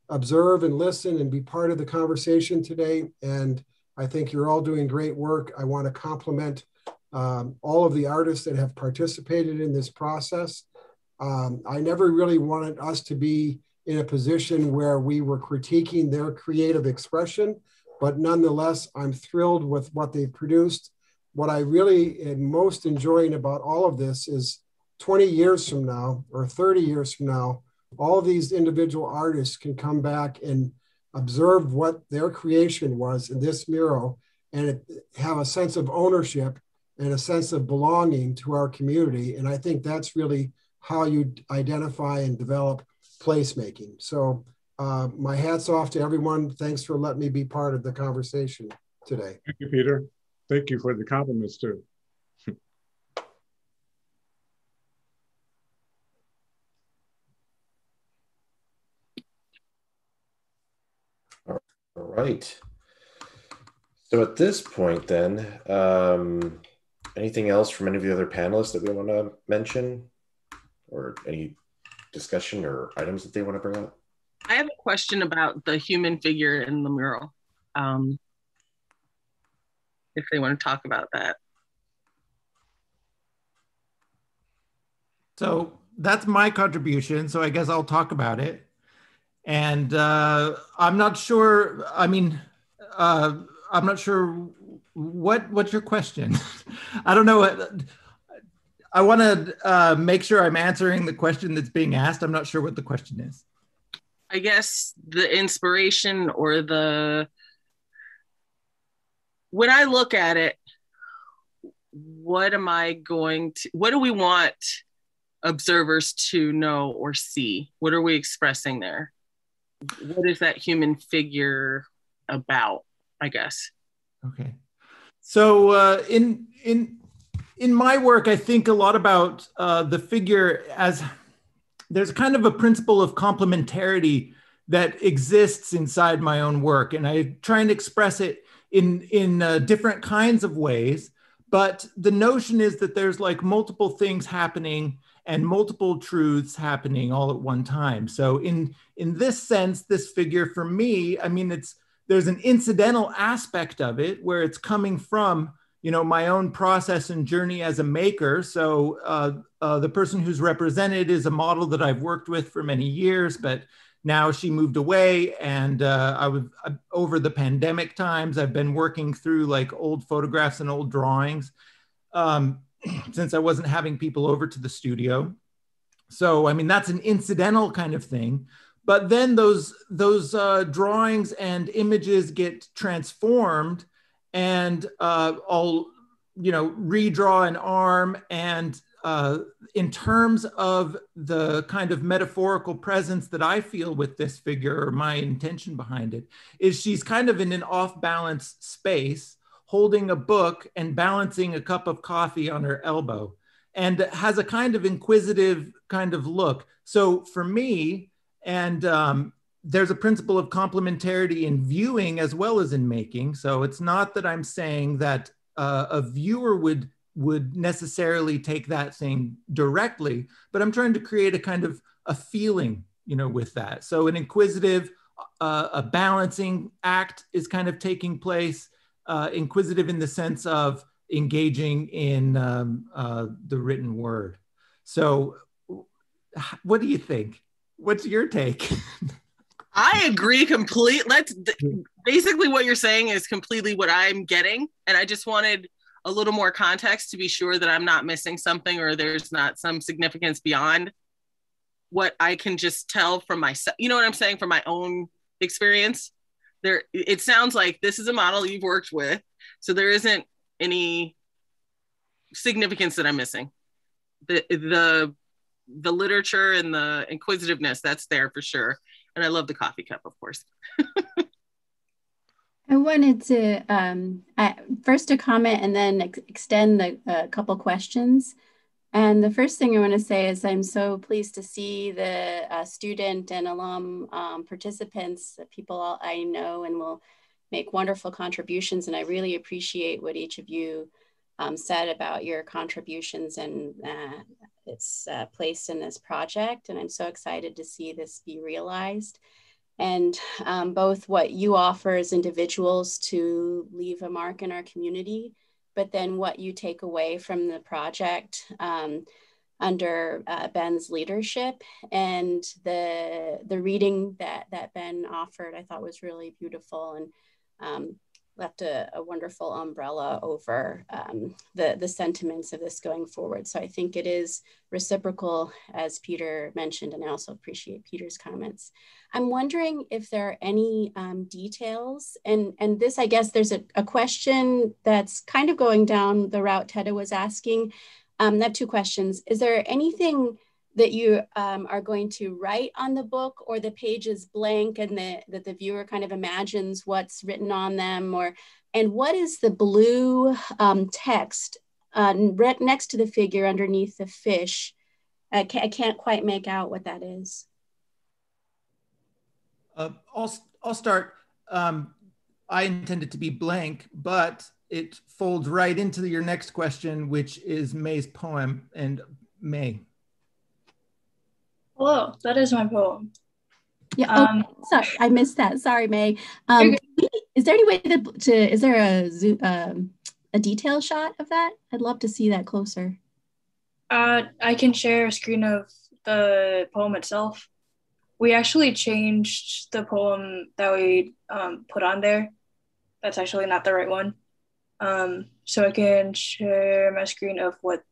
observe and listen and be part of the conversation today. And I think you're all doing great work. I want to compliment um, all of the artists that have participated in this process. Um, I never really wanted us to be in a position where we were critiquing their creative expression but nonetheless, I'm thrilled with what they've produced. What I really am most enjoying about all of this is 20 years from now or 30 years from now, all these individual artists can come back and observe what their creation was in this mural and have a sense of ownership and a sense of belonging to our community. And I think that's really how you identify and develop placemaking. So uh, my hat's off to everyone. Thanks for letting me be part of the conversation today. Thank you, Peter. Thank you for the compliments too. All right. So at this point, then, um, anything else from any of the other panelists that we want to mention, or any discussion or items that they want to bring up? I have a question about the human figure in the mural. Um, if they want to talk about that. So that's my contribution. So I guess I'll talk about it. And uh, I'm not sure. I mean, uh, I'm not sure what what's your question. I don't know. I want to uh, make sure I'm answering the question that's being asked. I'm not sure what the question is. I guess the inspiration or the when I look at it, what am I going to what do we want observers to know or see? What are we expressing there? What is that human figure about? I guess. Okay. So uh, in in in my work, I think a lot about uh, the figure as there's kind of a principle of complementarity that exists inside my own work, and I try and express it in in uh, different kinds of ways. But the notion is that there's like multiple things happening and multiple truths happening all at one time. So in in this sense, this figure for me, I mean, it's there's an incidental aspect of it where it's coming from you know my own process and journey as a maker. So uh, uh, the person who's represented is a model that i've worked with for many years but now she moved away. And uh, i was uh, over the pandemic times i've been working through like old photographs and old drawings um, since i wasn't having people over to the studio. So i mean that's an incidental kind of thing. But then those those uh, drawings and images get transformed and uh, i'll you know redraw an arm and uh, in terms of the kind of metaphorical presence that I feel with this figure, or my intention behind it, is she's kind of in an off balance space, holding a book and balancing a cup of coffee on her elbow, and has a kind of inquisitive kind of look. So for me, and um, there's a principle of complementarity in viewing as well as in making. So it's not that I'm saying that uh, a viewer would would necessarily take that thing directly, but I'm trying to create a kind of a feeling, you know, with that. So an inquisitive, uh, a balancing act is kind of taking place. Uh, inquisitive in the sense of engaging in um, uh, the written word. So, what do you think? What's your take? I agree completely. Let's hmm. basically what you're saying is completely what I'm getting, and I just wanted a little more context to be sure that I'm not missing something or there's not some significance beyond what I can just tell from myself. You know what I'm saying from my own experience. There, it sounds like this is a model you've worked with, so there isn't any significance that I'm missing. The the the literature and the inquisitiveness that's there for sure and i love the coffee cup of course. I wanted to um, I, first a comment and then ex- extend a uh, couple questions. And the first thing i want to say is i'm so pleased to see the uh, student and alum um, participants people i know and will make wonderful contributions. And i really appreciate what each of you um, said about your contributions and uh, its uh, place in this project. And I'm so excited to see this be realized. And um, both what you offer as individuals to leave a mark in our community, but then what you take away from the project um, under uh, Ben's leadership and the the reading that that Ben offered, I thought was really beautiful and um, left a, a wonderful umbrella over um, the, the sentiments of this going forward. So I think it is reciprocal, as Peter mentioned, and I also appreciate Peter's comments. I'm wondering if there are any um, details, and, and this, I guess there's a, a, question that's kind of going down the route Tedda was asking. Um, I have two questions. Is there anything that you um, are going to write on the book or the page is blank and the, that the viewer kind of imagines what's written on them or and what is the blue um, text uh, right next to the figure underneath the fish? I can't, I can't quite make out what that is. Uh, I'll, I'll start. Um, I intend it to be blank but it folds right into your next question which is May's poem and May Hello, that is my poem. Yeah. Oh, um, sorry, I missed that. Sorry, May. Um, is there any way to, to is there a um, a detail shot of that? I'd love to see that closer. Uh, I can share a screen of the poem itself. We actually changed the poem that we um, put on there. That's actually not the right one. Um, so I can share my screen of what,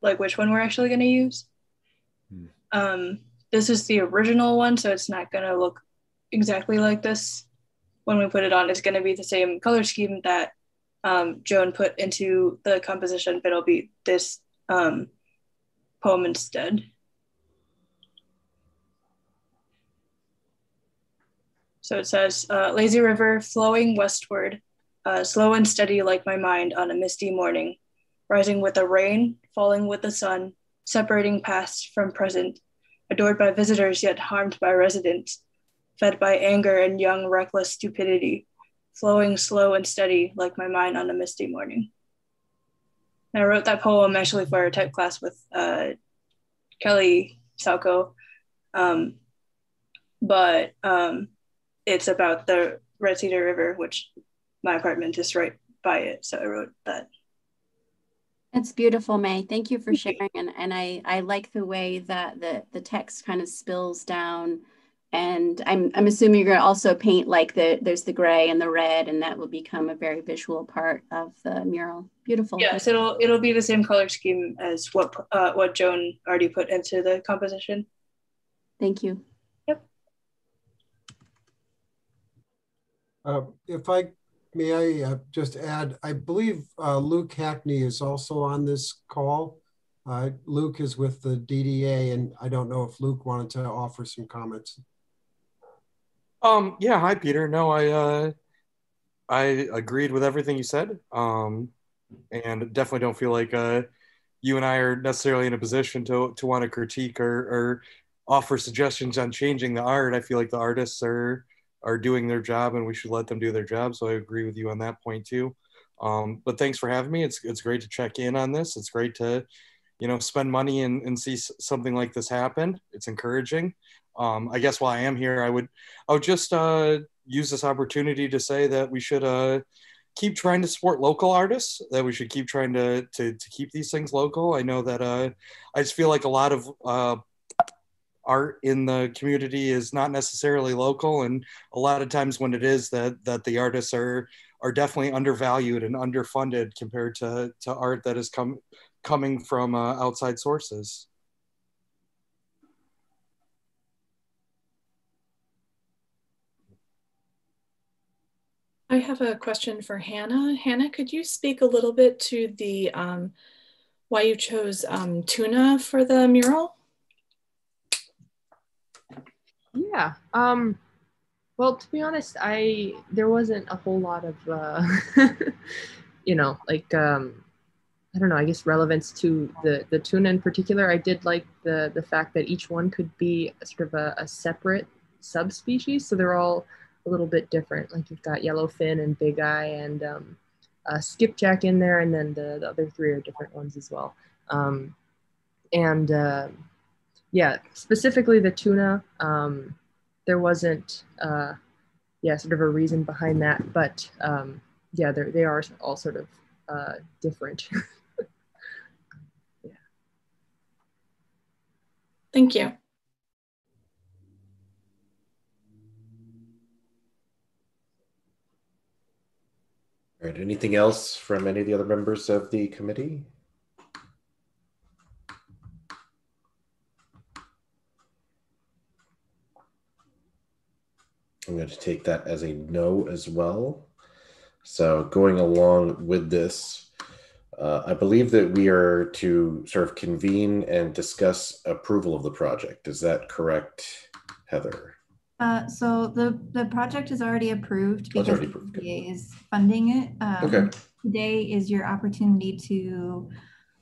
like which one we're actually going to use. Um, this is the original one, so it's not gonna look exactly like this. When we put it on, it's gonna be the same color scheme that um, Joan put into the composition, but it'll be this um, poem instead. So it says, uh, lazy river flowing westward, uh, slow and steady like my mind on a misty morning, rising with the rain, falling with the sun, separating past from present, adored by visitors yet harmed by residents, fed by anger and young reckless stupidity, flowing slow and steady like my mind on a misty morning. And I wrote that poem actually for a type class with uh, Kelly Salchow, um, but um, it's about the Red Cedar River, which my apartment is right by it. So I wrote that. That's beautiful, May. Thank you for sharing. And, and I, I like the way that the, the text kind of spills down. And I'm, I'm assuming you're going to also paint like the there's the gray and the red, and that will become a very visual part of the mural. Beautiful. Yes, it'll it'll be the same color scheme as what uh, what Joan already put into the composition. Thank you. Uh, if I may, I uh, just add, I believe uh, Luke Hackney is also on this call. Uh, Luke is with the DDA, and I don't know if Luke wanted to offer some comments. Um. Yeah. Hi, Peter. No, I I agreed with everything you said. Um, and definitely don't feel like you and I are necessarily in a position to to want to critique or or offer suggestions on changing the art. I feel like the artists are are doing their job and we should let them do their job. So I agree with you on that point too. Um, but thanks for having me. It's, it's great to check in on this. It's great to, you know, spend money and, and see something like this happen. It's encouraging. Um, I guess while I am here, I would, I would just uh, use this opportunity to say that we should uh, keep trying to support local artists. That we should keep trying to to, to keep these things local. I know that uh, I just feel like a lot of uh, art in the community is not necessarily local and a lot of times when it is that that the artists are are definitely undervalued and underfunded compared to to art that is come coming from uh, outside sources I have a question for Hannah. Hannah, could you speak a little bit to the um, why you chose um, tuna for the mural? Yeah. Um, well, to be honest, I there wasn't a whole lot of uh, you know like um, I don't know. I guess relevance to the the tuna in particular. I did like the the fact that each one could be sort of a, a separate subspecies, so they're all a little bit different. Like you've got yellowfin and big eye and um, uh, skipjack in there, and then the, the other three are different ones as well. Um, and uh, yeah, specifically the tuna, um, there wasn't, uh, yeah, sort of a reason behind that, but um, yeah, they are all sort of uh, different. yeah. Thank you. All right, anything else from any of the other members of the committee? I'm going to take that as a no as well. So going along with this, uh, I believe that we are to sort of convene and discuss approval of the project. Is that correct, Heather? Uh, so the, the project is already approved Oh, because the DDA is funding it. Um, Okay. Today is your opportunity to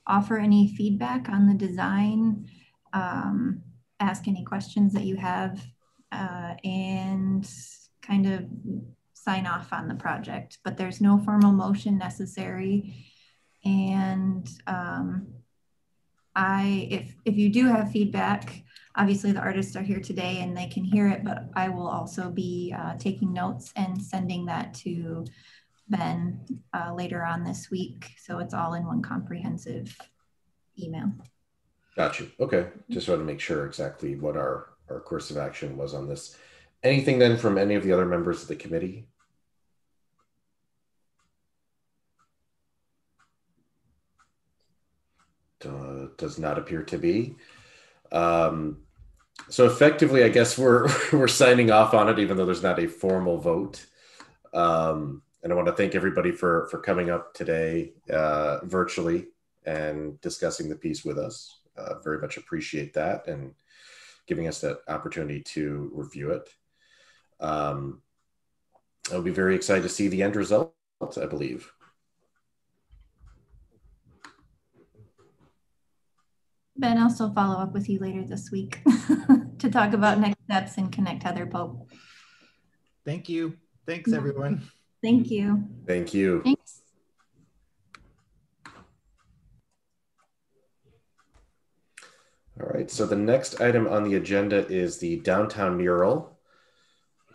offer any feedback on the design, um, ask any questions that you have, uh, and kind of sign off on the project. But there's no formal motion necessary. And um, I, if if you do have feedback, obviously the artists are here today and they can hear it, but I will also be uh, taking notes and sending that to Ben uh, later on this week. So it's all in one comprehensive email. Got you. Okay. Just want to make sure exactly what our, our course of action was on this. Anything then from any of the other members of the committee? Does not appear to be. Um, so effectively, I guess we're we're signing off on it, even though there's not a formal vote. Um, and I want to thank everybody for for coming up today uh, virtually and discussing the piece with us. Uh, very much appreciate that and giving us that opportunity to review it. Um, I'll be very excited to see the end result, I believe. Ben, I'll still follow up with you later this week to talk about next steps and connect Heather Pope. Thank you. Thanks, everyone. Thank you. Thank you. Thanks. All right, so the next item on the agenda is the downtown mural,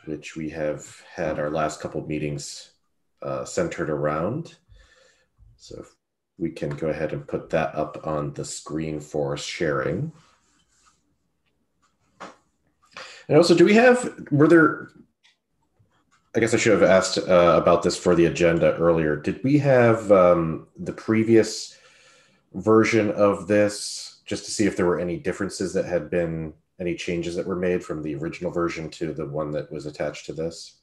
which we have had our last couple meetings uh, centered around. So we can go ahead and put that up on the screen for sharing. And also, do we have, were there, I guess I should have asked uh, about this for the agenda earlier. Did we have um, the previous version of this just to see if there were any differences that had been, any changes that were made from the original version to the one that was attached to this?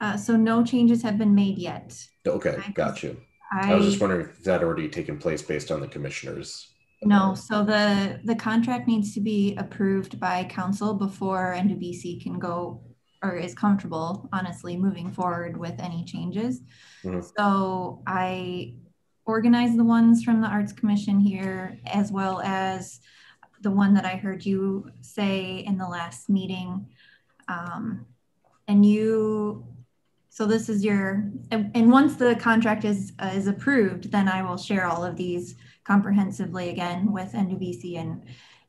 Uh, so no changes have been made yet. Okay, got you. I, I was just wondering if that already taken place based on the commissioners. No, so the, the contract needs to be approved by council before NWBC can go or is comfortable, honestly, moving forward with any changes. Mhm. So I organized the ones from the Arts Commission here, as well as the one that I heard you say in the last meeting. Um, and you, so this is your, and, and once the contract is, uh, is approved, then I will share all of these comprehensively again with NWBC and,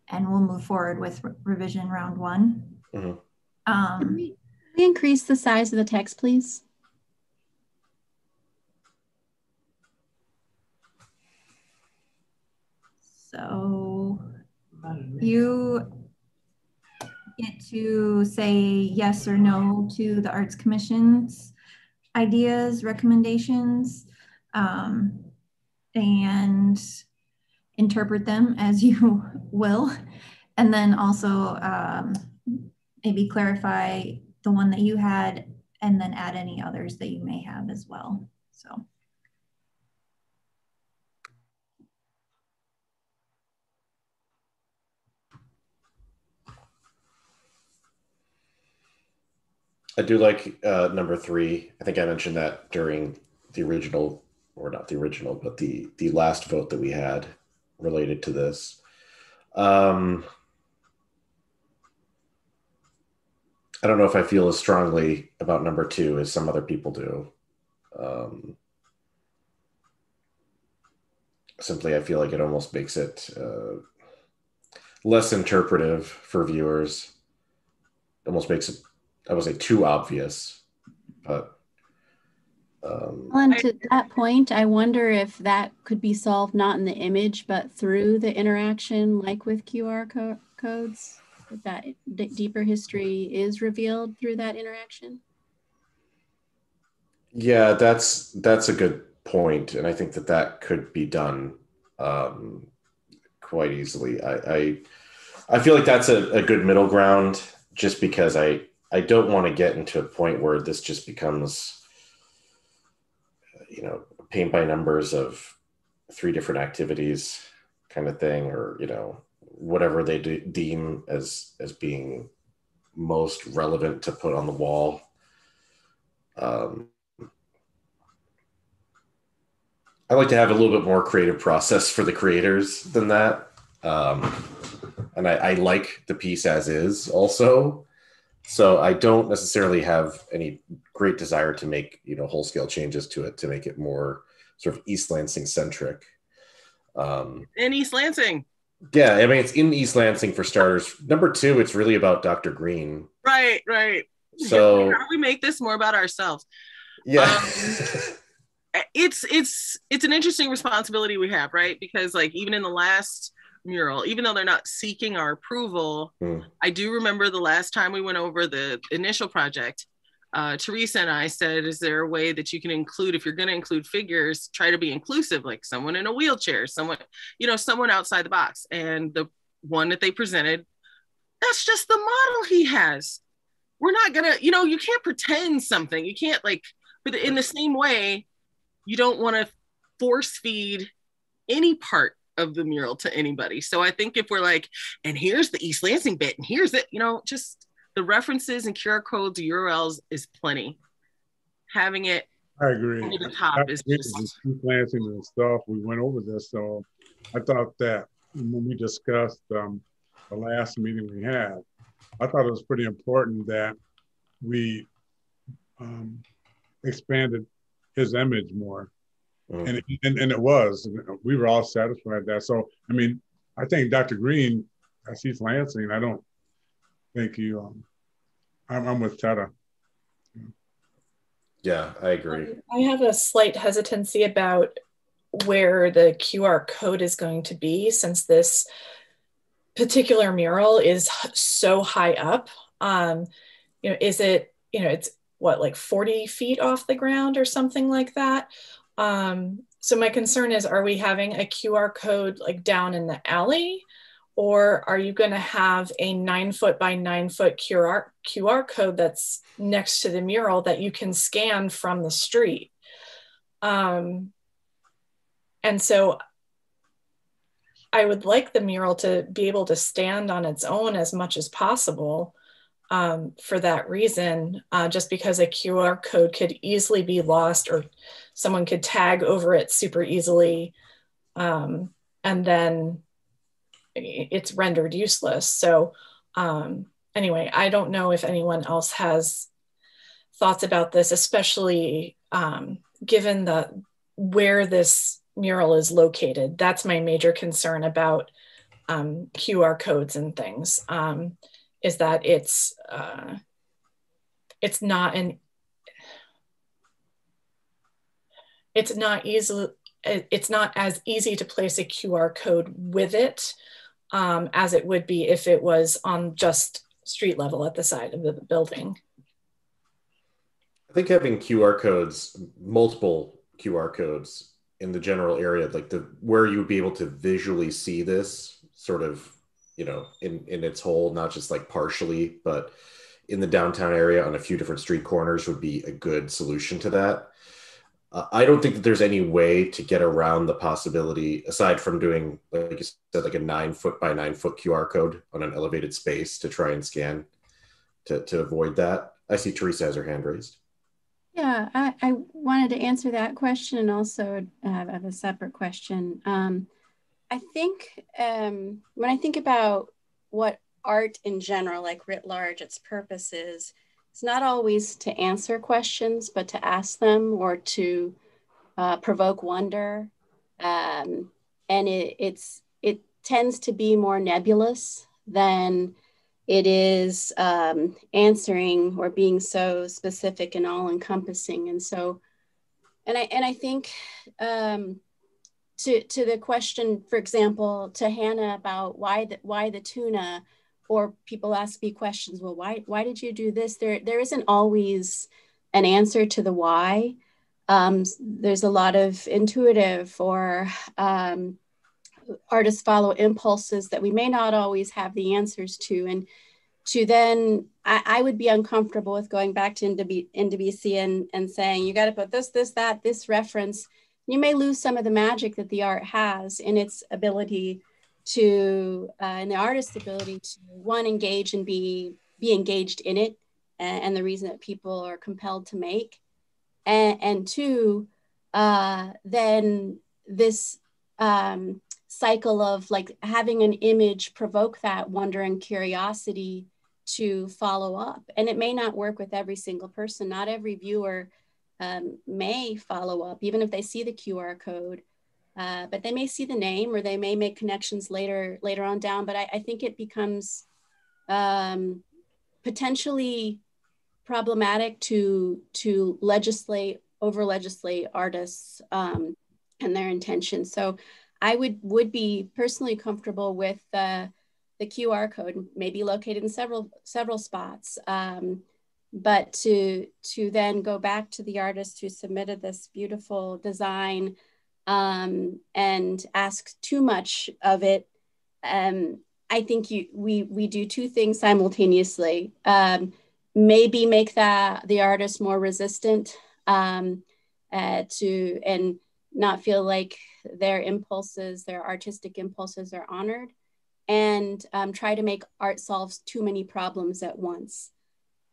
and we'll move forward with re- revision round one. Mhm. Um, Can we increase the size of the text, please? So you get to say yes or no to the Arts Commission's ideas, recommendations, um, and interpret them as you will. And then also um, maybe clarify the one that you had and then add any others that you may have as well. So. I do like uh, number three. I think I mentioned that during the original, or not the original, but the the last vote that we had related to this. Um, I don't know if I feel as strongly about number two as some other people do. Um, simply, I feel like it almost makes it uh, less interpretive for viewers. Almost makes it I would say too obvious, but um, Well, and to that point, I wonder if that could be solved not in the image, but through the interaction, like with QR co- codes. If that deeper history is revealed through that interaction. yeah, that's that's a good point, and I think that that could be done um, quite easily. I, I I feel like that's a, a good middle ground, just because I I don't want to get into a point where this just becomes, you know, paint by numbers of three different activities kind of thing, or you know, whatever they de- deem as as being most relevant to put on the wall. Um, I like to have a little bit more creative process for the creators than that. Um, and I, I like the piece as is also. So I don't necessarily have any great desire to make, you know, whole scale changes to it to make it more sort of East Lansing centric. Um, In East Lansing. yeah, I mean, it's in East Lansing for starters. Number two, it's really about Dr. Green. Right, right. So- how do we make this more about ourselves? Yeah. Um, it's it's it's an interesting responsibility we have, right? Because like even in the last mural, even though they're not seeking our approval, Hmm. I do remember the last time we went over the initial project. Uh, Teresa and I said, "Is there a way that you can include, if you're going to include figures, try to be inclusive, like someone in a wheelchair, someone, you know, someone outside the box?" And the one that they presented, that's just the model he has. We're not gonna, you know, you can't pretend something. You can't like, but in the same way, you don't want to force feed any part of the mural to anybody. So I think if we're like, and here's the East Lansing bit, and here's it, you know, just the references and QR codes, URLs is plenty. Having it I agree. over the top is just East Lansing and stuff. We went over this, so I thought that when we discussed um, the last meeting we had, I thought it was pretty important that we um, expanded his image more, Mm. and, and and it was. We were all satisfied with that. So I mean, I think Dr. Green, as he's Lansing, I don't think you. Um, I'm, I'm with Teta. Yeah, I agree. I have a slight hesitancy about where the QR code is going to be since this particular mural is so high up. Um, you know, is it, you know, it's what, like 40 feet off the ground or something like that? Um, so my concern is, are we having a QR code like down in the alley? Or are you going to have a nine foot by nine foot QR, QR code that's next to the mural that you can scan from the street? Um, and so I would like the mural to be able to stand on its own as much as possible um, for that reason, uh, just because a QR code could easily be lost or someone could tag over it super easily. Um, and then it's rendered useless. So, um, anyway, I don't know if anyone else has thoughts about this, especially um, given the where this mural is located. That's my major concern about um, QR codes and things. Um, is that it's uh, it's not an it's not easily it's not as easy to place a QR code with it um, as it would be if it was on just street level at the side of the building. I think having QR codes, multiple QR codes in the general area, like the where you would be able to visually see this sort of, you know, in in its whole, not just like partially, but in the downtown area on a few different street corners would be a good solution to that. Uh, I don't think that there's any way to get around the possibility, aside from doing, like you said, like a nine foot by nine foot QR code on an elevated space to try and scan to, to avoid that. I see Teresa has her hand raised. Yeah, I, I wanted to answer that question and also have, have a separate question. Um, I think um, when I think about what art in general, like writ large, its purpose is, it's not always to answer questions, but to ask them or to uh, provoke wonder. Um, and it, it's it tends to be more nebulous than it is um, answering or being so specific and all encompassing. And so, and I and I think um, to to the question, for example, to Hannah about why the why the tuna, or people ask me questions. Well, why why did you do this? There there isn't always an answer to the why. Um, there's a lot of intuitive or um, artists follow impulses that we may not always have the answers to and to then I, I would be uncomfortable with going back to NWC and, and saying you got to put this this that this reference you may lose some of the magic that the art has in its ability to uh, and the artist's ability to one engage and be be engaged in it and, and the reason that people are compelled to make and, and two uh, then this um, cycle of like having an image provoke that wonder and curiosity to follow up. And it may not work with every single person. Not every viewer um, may follow up, even if they see the QR code. Uh, but they may see the name or they may make connections later later on down. But I, I think it becomes um, potentially problematic to to legislate over legislate artists um, and their intentions. So I would would be personally comfortable with uh, the QR code, maybe located in several several spots. Um, but to to then go back to the artist who submitted this beautiful design um, and ask too much of it, um, I think you we we do two things simultaneously. Um, maybe make that the artist more resistant um, uh, to and not feel like their impulses, their artistic impulses are honored. and um, try to make art solves too many problems at once.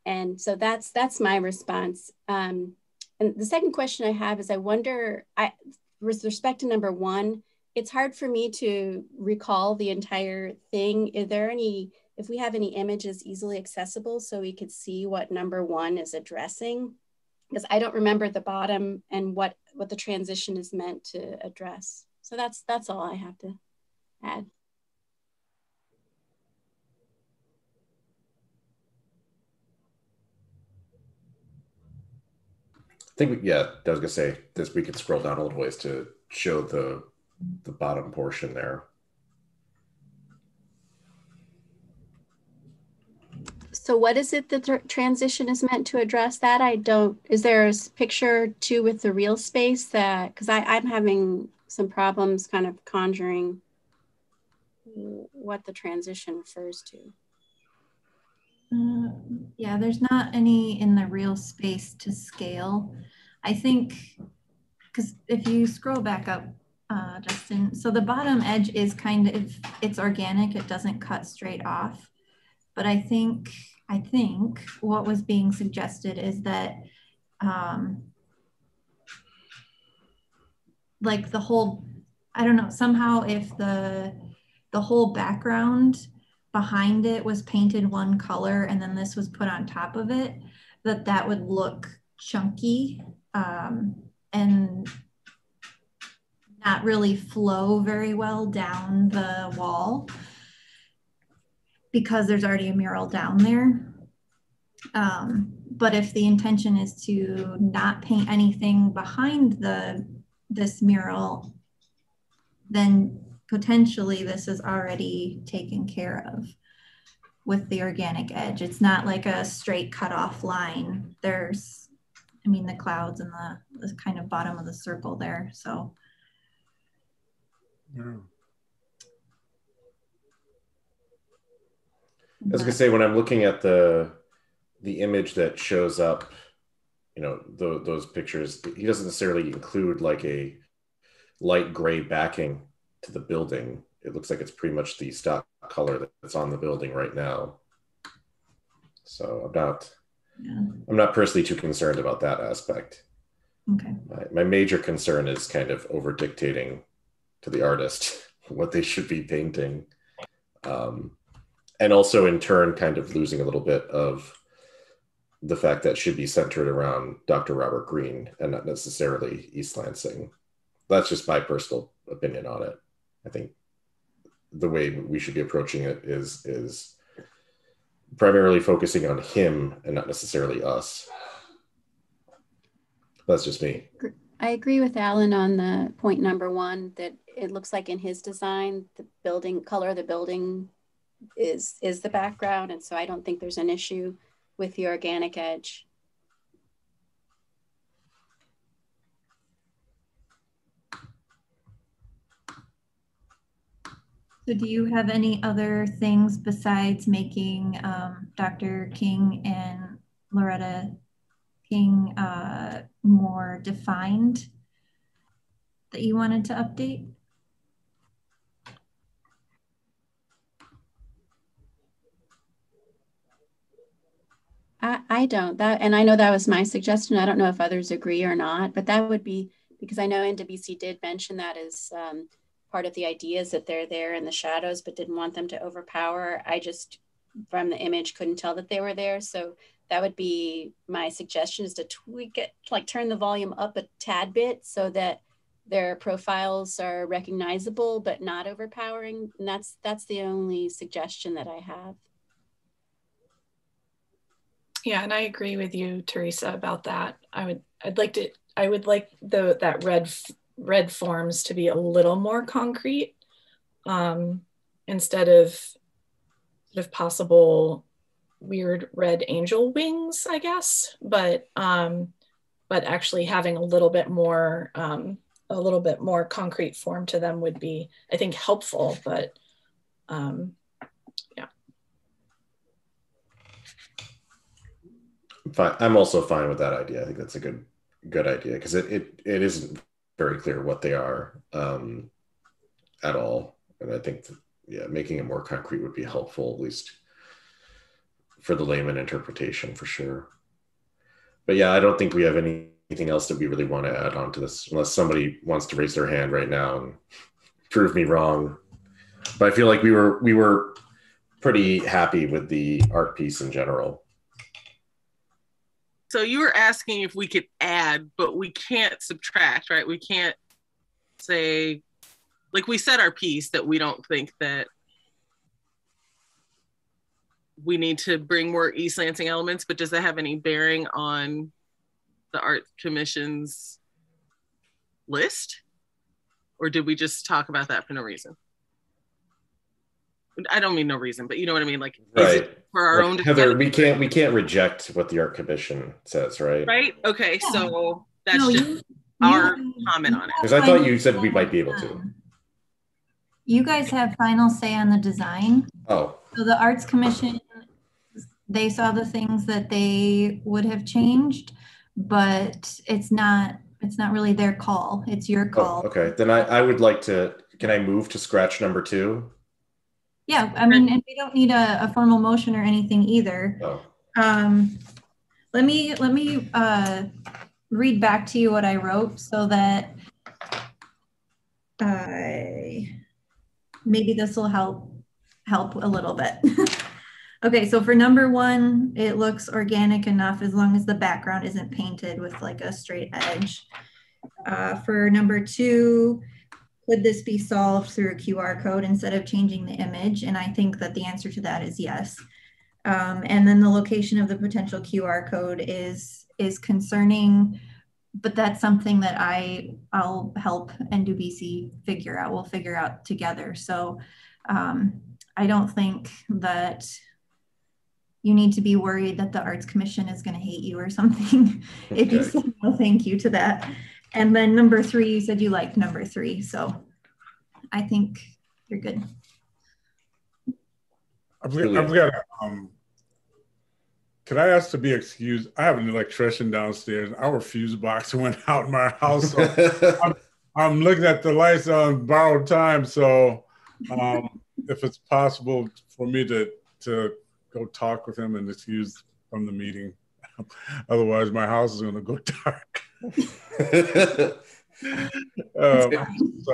And so that's that's my response. Um, and the second question I have is I wonder, I, with respect to number one, it's hard for me to recall the entire thing. Is there any, if we have any images easily accessible so we could see what number one is addressing? Because I don't remember the bottom and what, what the transition is meant to address. So that's, that's all I have to add. Think, we, yeah, I was gonna say this. We could scroll down a little ways to show the the bottom portion there. So what is it the transition is meant to address that? I don't, is there a picture too with the real space that, because I'm having some problems kind of conjuring what the transition refers to. Uh, yeah, there's not any in the real space to scale. I think, because if you scroll back up, uh, Justin, so the bottom edge is kind of, it's organic, it doesn't cut straight off. But I think, I think what was being suggested is that um, like the whole, I don't know, somehow if the, the whole background behind it was painted one color and then this was put on top of it, that that would look chunky um, and not really flow very well down the wall because there's already a mural down there. Um, but if the intention is to not paint anything behind the this mural, then potentially this is already taken care of with the organic edge. It's not like a straight cut off line. There's, I mean, the clouds and the, the kind of bottom of the circle there. So. Yeah. I was gonna say when I'm looking at the the image that shows up, you know, the, those pictures, he doesn't necessarily include like a light gray backing to the building. It looks like it's pretty much the stock color that's on the building right now. So I'm not, yeah. I'm not personally too concerned about that aspect. Okay. My, my major concern is kind of over dictating to the artist what they should be painting. Um, and also in turn kind of losing a little bit of the fact that should be centered around Dr. Robert Green and not necessarily East Lansing. That's just my personal opinion on it. I think the way we should be approaching it is is primarily focusing on him and not necessarily us. That's just me. I agree with Alan on the point number one that it looks like in his design, the building color of the building is is the background. And so I don't think there's an issue with the organic edge. So do you have any other things besides making um, Dr. King and Coretta King uh, more defined that you wanted to update? I, I don't that and I know that was my suggestion. I don't know if others agree or not, but that would be because I know NWC did mention that as um, part of the idea is that they're there in the shadows, but didn't want them to overpower. I just, from the image, couldn't tell that they were there. So that would be my suggestion is to tweak it, like turn the volume up a tad bit so that their profiles are recognizable but not overpowering. And that's that's the only suggestion that I have. Yeah, and I agree with you, Teresa, about that. I would I'd like to I would like the that red red forms to be a little more concrete um, instead of sort of possible weird red angel wings, I guess. But um, but actually having a little bit more um, a little bit more concrete form to them would be, I think, helpful. But um, yeah. Fine. I'm also fine with that idea. I think that's a good good idea because it, it it isn't very clear what they are um, at all. And I think, yeah, making it more concrete would be helpful, at least for the layman interpretation for sure. But yeah, I don't think we have any, anything else that we really want to add on to this, unless somebody wants to raise their hand right now and prove me wrong. But I feel like we were we were pretty happy with the art piece in general. So you were asking if we could add, but we can't subtract, right? We can't say, like we said our piece that we don't think that we need to bring more East Lansing elements, but does that have any bearing on the art commission's list? Or did we just talk about that for no reason? I don't mean no reason, but you know what I mean. Like, right. for our like, own Heather, we can't we can't reject what the art commission says, right? Right. Okay. Yeah. So that's no, just you, our you, comment on it. Because I thought you said we might be able to. You guys have final say on the design. Oh. So the arts commission, they saw the things that they would have changed, but it's not it's not really their call. It's your oh, call. Oh, okay. Then I, I would like to can I move to scratch number two? Yeah, I mean, and we don't need a, a formal motion or anything either. Oh. Um, let me let me uh, read back to you what I wrote so that I maybe this will help help a little bit. okay, so for number one, it looks organic enough as long as the background isn't painted with like a straight edge. Uh, for number two, could this be solved through a QR code instead of changing the image? And I think that the answer to that is yes. Um, and then the location of the potential QR code is is concerning, but that's something that I I'll help NDBC figure out. We'll figure out together. So um, I don't think that you need to be worried that the Arts Commission is going to hate you or something. Okay. if you say no, thank you to that. And then number three, you said you liked number three. So I think you're good. I've, I've got um, can I ask to be excused? I have an electrician downstairs. Our fuse box went out in my house. So I'm, I'm, looking at the lights on borrowed time. So um, if it's possible for me to, to go talk with him and excuse from the meeting. Otherwise, my house is going to go dark. um,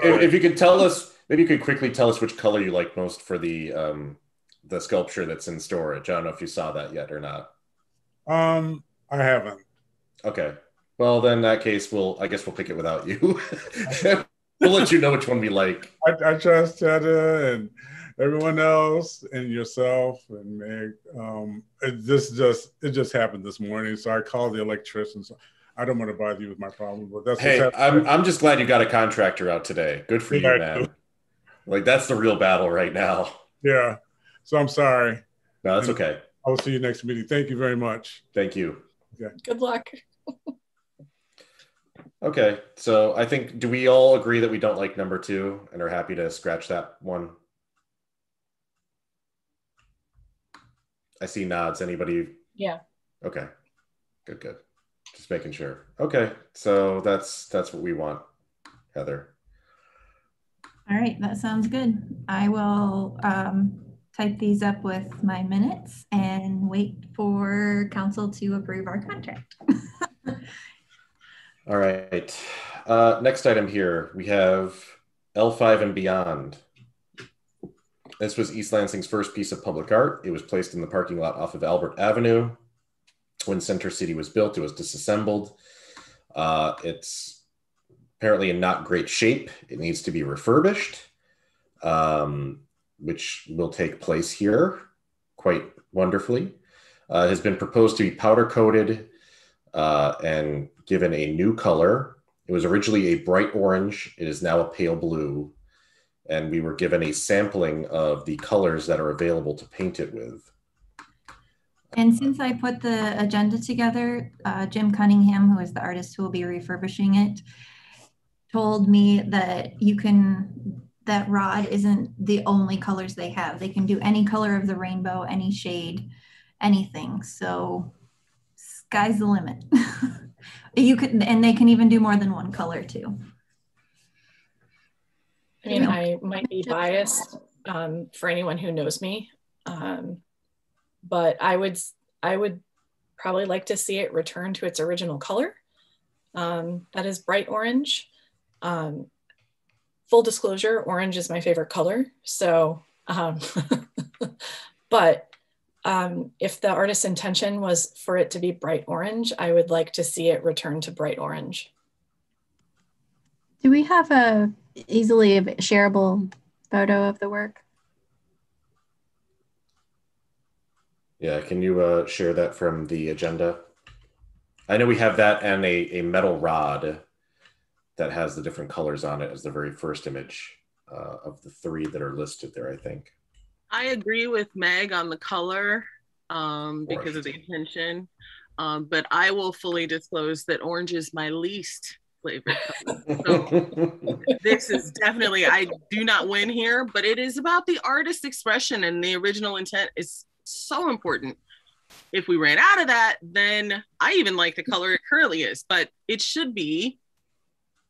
if, if, you could tell us, maybe you could quickly tell us which color you like most for the um, the sculpture that's in storage. I don't know if you saw that yet or not. Um, I haven't. Okay. Well, then in that case, we'll I guess we'll pick it without you. we'll let you know which one we like. I, I trust Cheddar and everyone else and yourself and Meg. Um, it, this just it just happened this morning, so I called the electrician. So I don't want to bother you with my problem, but that's hey, I'm I'm just glad you got a contractor out today. Good for yeah, you, man. Like that's the real battle right now. Yeah. So I'm sorry. No, that's and okay. I will see you next meeting. Thank you very much. Thank you. Okay. Good luck. okay. So I think do we all agree that we don't like number two and are happy to scratch that one? I see nods. Anybody? Yeah. Okay. Good, good. Just making sure. Okay. So that's that's what we want, Heather. All right, that sounds good. I will um, type these up with my minutes and wait for council to approve our contract. All right. Uh, next item here, we have L5 and Beyond. This was East Lansing's first piece of public art. It was placed in the parking lot off of Albert Avenue. When Center City was built, it was disassembled. Uh, it's apparently in not great shape. It needs to be refurbished, um, which will take place here quite wonderfully. Uh, it has been proposed to be powder coated uh, and given a new color. It was originally a bright orange. It is now a pale blue and we were given a sampling of the colors that are available to paint it with. And since I put the agenda together, uh, Jim Cunningham, who is the artist who will be refurbishing it, told me that you can, that rod isn't the only colors they have. They can do any color of the rainbow, any shade, anything. So sky's the limit. you could, and they can even do more than one color too. I mean, I might be biased um, for anyone who knows me. Um, but I would I would probably like to see it return to its original color. Um, that is bright orange. Um, full disclosure, orange is my favorite color. So, um, but um, if the artist's intention was for it to be bright orange, I would like to see it return to bright orange. Do we have a easily shareable photo of the work? Yeah, can you uh, share that from the agenda? I know we have that and a, a metal rod that has the different colors on it as the very first image uh, of the three that are listed there, I think. I agree with Meg on the color um, because of the intention, um, but I will fully disclose that orange is my least favorite. So this is definitely, I do not win here, but it is about the artist expression and the original intent is so important. If we ran out of that, then I even like the color it currently is, but it should be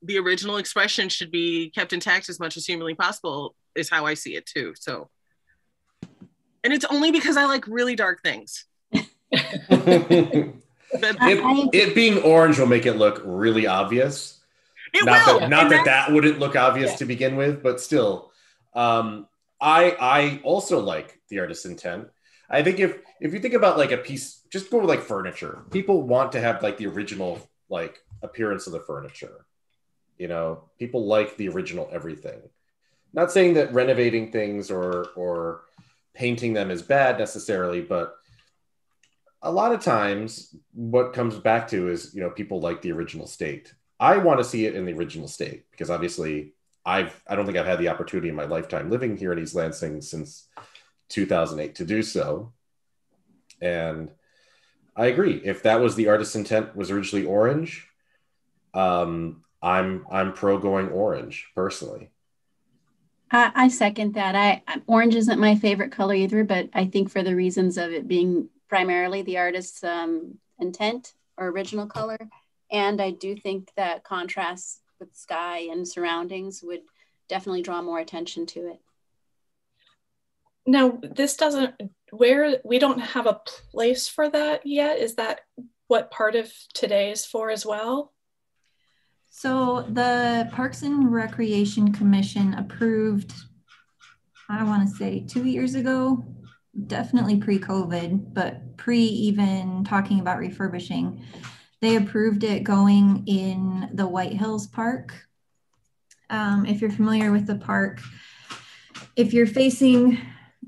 the original expression should be kept intact as much as humanly possible, is how I see it too. So, and it's only because I like really dark things. it, it, being orange will make it look really obvious. It not will. that not that that wouldn't look obvious Yeah. to begin with, but still, um, I I also like the artist's intent. I think if if you think about like a piece, just go with like furniture. People want to have like the original like appearance of the furniture. You know, people like the original everything. Not saying that renovating things or or painting them is bad necessarily, but a lot of times what comes back to is you know people like the original state. I want to see it in the original state because obviously i've i don't think i've had the opportunity in my lifetime living here in east lansing since 2008 to do so. And i agree if that was the artist's intent was originally orange um i'm i'm pro going orange personally. I, I second that. I orange isn't my favorite color either, but I think for the reasons of it being primarily the artist's um, intent or original color, and I do think that contrast with sky and surroundings would definitely draw more attention to it. Now, this doesn't, where, we don't have a place for that yet. Is that what part of today is for as well? So the Parks and Recreation Commission approved, I want to say two years ago, definitely pre-COVID, but pre even talking about refurbishing. They approved it going in the White Hills Park. Um, if you're familiar with the park, if you're facing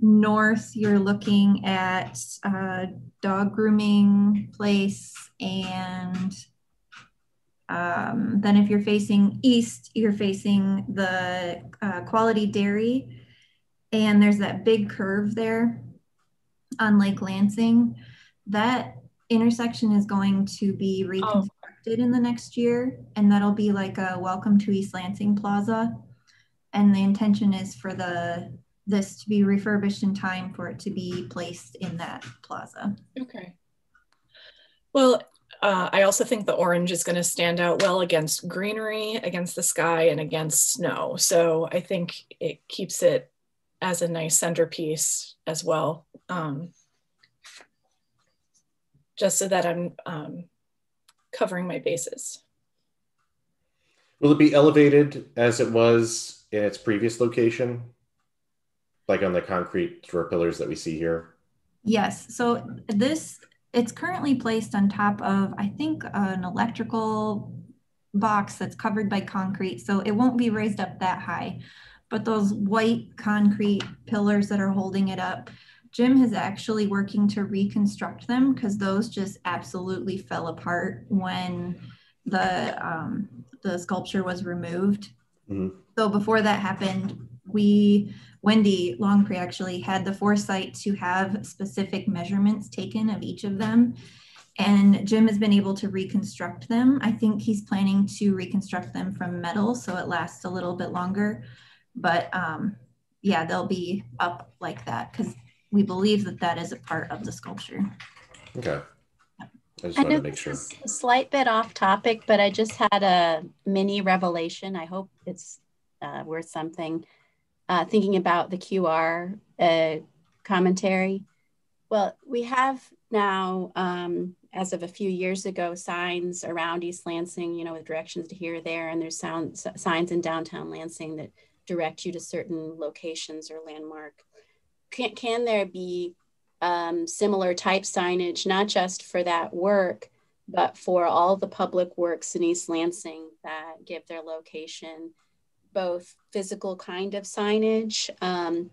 north, you're looking at a dog grooming place and um, then if you're facing east, you're facing the uh, quality dairy. And there's that big curve there on Lake Lansing. That intersection is going to be reconstructed in the next year. And that'll be like a welcome to East Lansing Plaza. And the intention is for the this to be refurbished in time for it to be placed in that plaza. Okay. Well, uh, I also think the orange is going to stand out well against greenery, against the sky, and against snow. So I think it keeps it as a nice centerpiece as well. Um, just so that I'm um, covering my bases. will it be elevated as it was in its previous location like on the concrete sort pillars that we see here Yes, so this, it's currently placed on top of, I think, an electrical box that's covered by concrete, so it won't be raised up that high. But those white concrete pillars that are holding it up, Jim is actually working to reconstruct them because those just absolutely fell apart when the um, the sculpture was removed. Mhm. So before that happened, we, Wendy Longpre actually had the foresight to have specific measurements taken of each of them. And Jim has been able to reconstruct them. I think he's planning to reconstruct them from metal so it lasts a little bit longer. But um, yeah, they'll be up like that because we believe that that is a part of the sculpture. okay i just I wanted know to make this sure is a slight bit off topic, but I just had a mini revelation. I hope it's uh, worth something. uh, thinking about the QR uh, commentary. Well, we have now, um, as of a few years ago, signs around East Lansing, you know, with directions to here, there, and there's sound, signs in downtown Lansing that direct you to certain locations or landmark. Can, can there be um, similar type signage, not just for that work, but for all the public works in East Lansing that give their location, both physical kind of signage, um,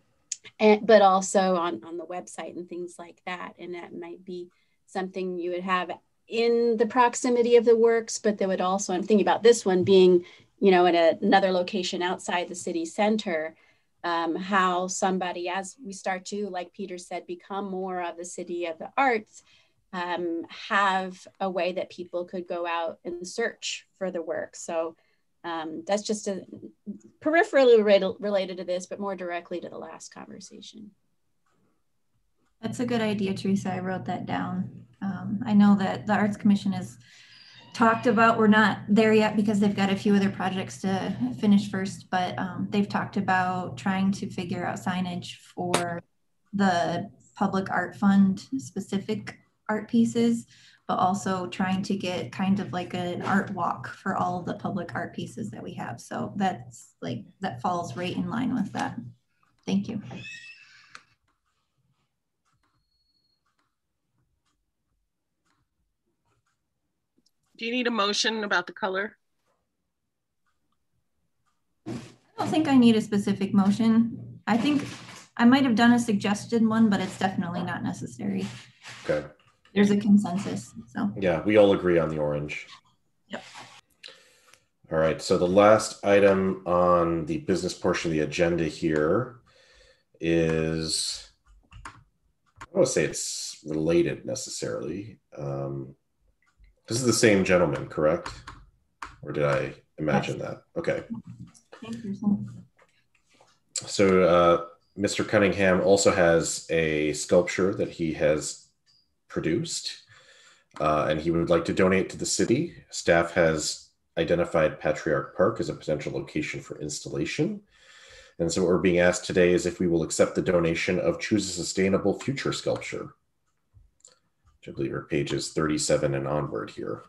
and, but also on, on the website and things like that. And that might be something you would have in the proximity of the works, but there would also, I'm thinking about this one being, you know, in a, another location outside the city center, um, how somebody, as we start to, like Peter said, become more of the city of the arts, um, have a way that people could go out and search for the work. So um, that's just a peripherally related to this, but more directly to the last conversation. That's a good idea, Teresa. I wrote that down. Um, I know that the Arts Commission has talked about, we're not there yet because they've got a few other projects to finish first, but um, they've talked about trying to figure out signage for the public art fund specific art pieces, but also trying to get kind of like an art walk for all the public art pieces that we have. So that's like, that falls right in line with that. Thank you. Do you need a motion about the color? I don't think I need a specific motion. I think I might have done a suggested one, but it's definitely not necessary. Okay there's a consensus. So yeah, we all agree on the orange. Yep. All right. So the last item on the business portion of the agenda here is I don't want to say it's related necessarily. Um, this is the same gentleman, correct? Or did I imagine that? Okay. Thank you. So uh, Mr. Cunningham also has a sculpture that he has produced, uh, and he would like to donate to the city. Staff has identified Patriarch Park as a potential location for installation. And so, what we're being asked today is if we will accept the donation of Choose a Sustainable Future sculpture, which I believe are pages 37 and onward here.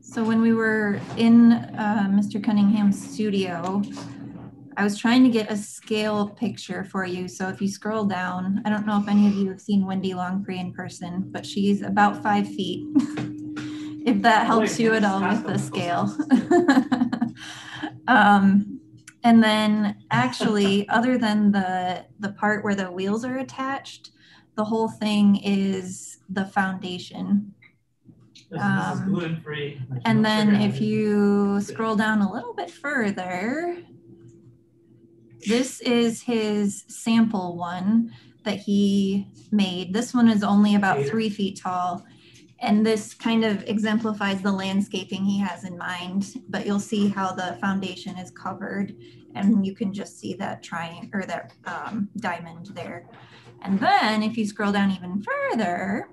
So, when we were in uh, Mr. Cunningham's studio, I was trying to get a scale picture for you. So if you scroll down, I don't know if any of you have seen Wendy Longpre in person, but she's about five feet. if that helps you at all with the scale. um, and then actually, other than the, the part where the wheels are attached, the whole thing is the foundation. Um, and then if you scroll down a little bit further, this is his sample one that he made. This one is only about three feet tall. And this kind of exemplifies the landscaping he has in mind, but you'll see how the foundation is covered and you can just see that triangle or that um, diamond there. And then if you scroll down even further,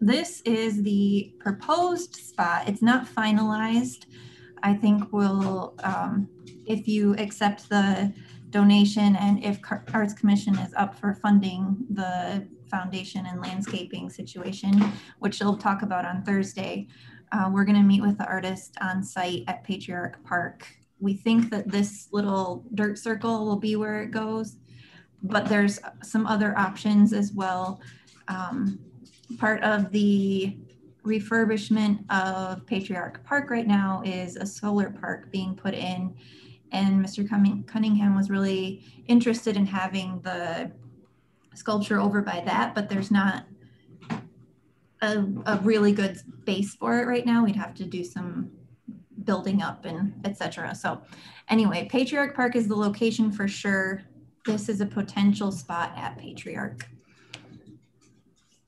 this is the proposed spot. It's not finalized. I think we'll, um, if you accept the donation and if Arts Commission is up for funding the foundation and landscaping situation, which they'll talk about on Thursday, uh, we're going to meet with the artist on site at Patriarch Park. We think that this little dirt circle will be where it goes, but there's some other options as well. Um, part of the refurbishment of Patriarch Park right now is a solar park being put in and Mr. Cunningham was really interested in having the sculpture over by that, but there's not a, a really good space for it right now. We'd have to do some building up and etc. So anyway, Patriarch Park is the location for sure. This is a potential spot at Patriarch.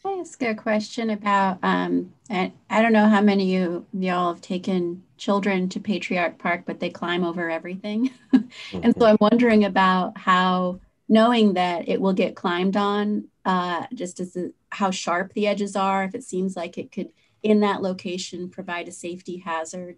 Can I ask a question about, um, I, I don't know how many of y'all have taken children to Patriarch Park, but they climb over everything. and so I'm wondering about how, knowing that it will get climbed on, uh, just as a, how sharp the edges are, if it seems like it could, in that location, provide a safety hazard.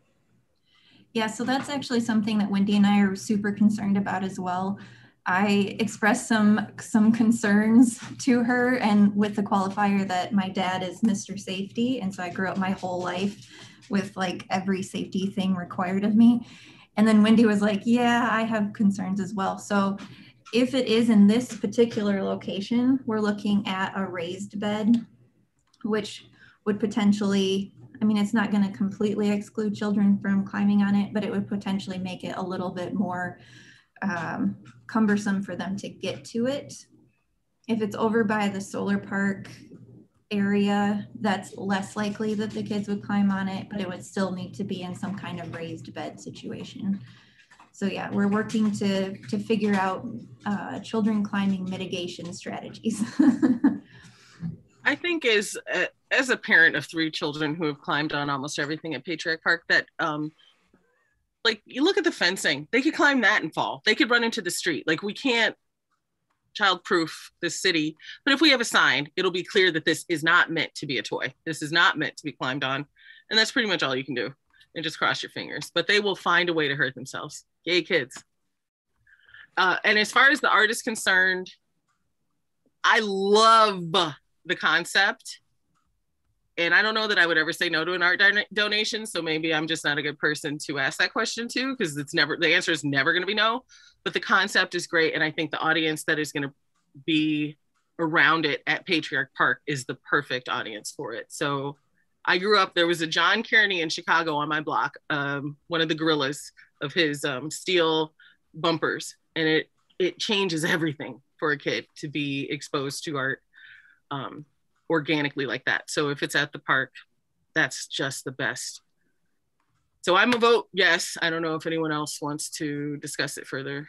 Yeah, so that's actually something that Wendy and I are super concerned about as well. I expressed some some concerns to her and with the qualifier that my dad is Mr. Safety and so I grew up my whole life with like every safety thing required of me. And then Wendy was like, "Yeah, I have concerns as well." So if it is in this particular location, we're looking at a raised bed which would potentially I mean, it's not going to completely exclude children from climbing on it, but it would potentially make it a little bit more um, cumbersome for them to get to it. If it's over by the solar park area, that's less likely that the kids would climb on it, but it would still need to be in some kind of raised bed situation. So yeah, we're working to to figure out uh, children climbing mitigation strategies. I think as uh, as a parent of three children who have climbed on almost everything at Patriarch Park, that um, like you look at the fencing, they could climb that and fall. They could run into the street. Like we can't childproof the city, but if we have a sign, it'll be clear that this is not meant to be a toy. This is not meant to be climbed on, and that's pretty much all you can do. And just cross your fingers. But they will find a way to hurt themselves. Yay, kids! Uh, and as far as the art is concerned, I love the concept. And I don't know that I would ever say no to an art don- donation. So maybe I'm just not a good person to ask that question to because it's never, the answer is never going to be no. But the concept is great. And I think the audience that is going to be around it at Patriarch Park is the perfect audience for it. So I grew up, there was a John Kearney in Chicago on my block, um, one of the gorillas of his um, steel bumpers. And it, it changes everything for a kid to be exposed to art um, organically like that. So if it's at the park, that's just the best. So I'm a vote yes. I don't know if anyone else wants to discuss it further.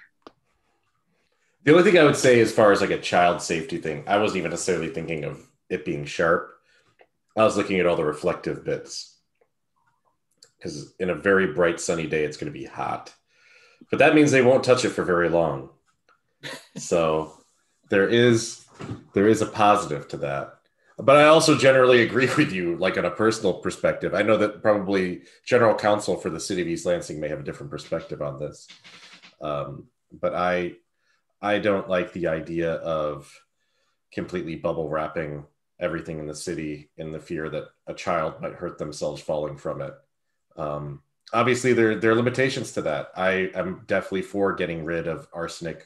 The only thing I would say, as far as like a child safety thing, I wasn't even necessarily thinking of it being sharp. I was looking at all the reflective bits because in a very bright sunny day, it's going to be hot. But that means they won't touch it for very long. so there is there is a positive to that. But I also generally agree with you, like on a personal perspective. I know that probably general counsel for the city of East Lansing may have a different perspective on this. Um, but I I don't like the idea of completely bubble wrapping everything in the city in the fear that a child might hurt themselves falling from it. Um, obviously, there, there are limitations to that. I am definitely for getting rid of arsenic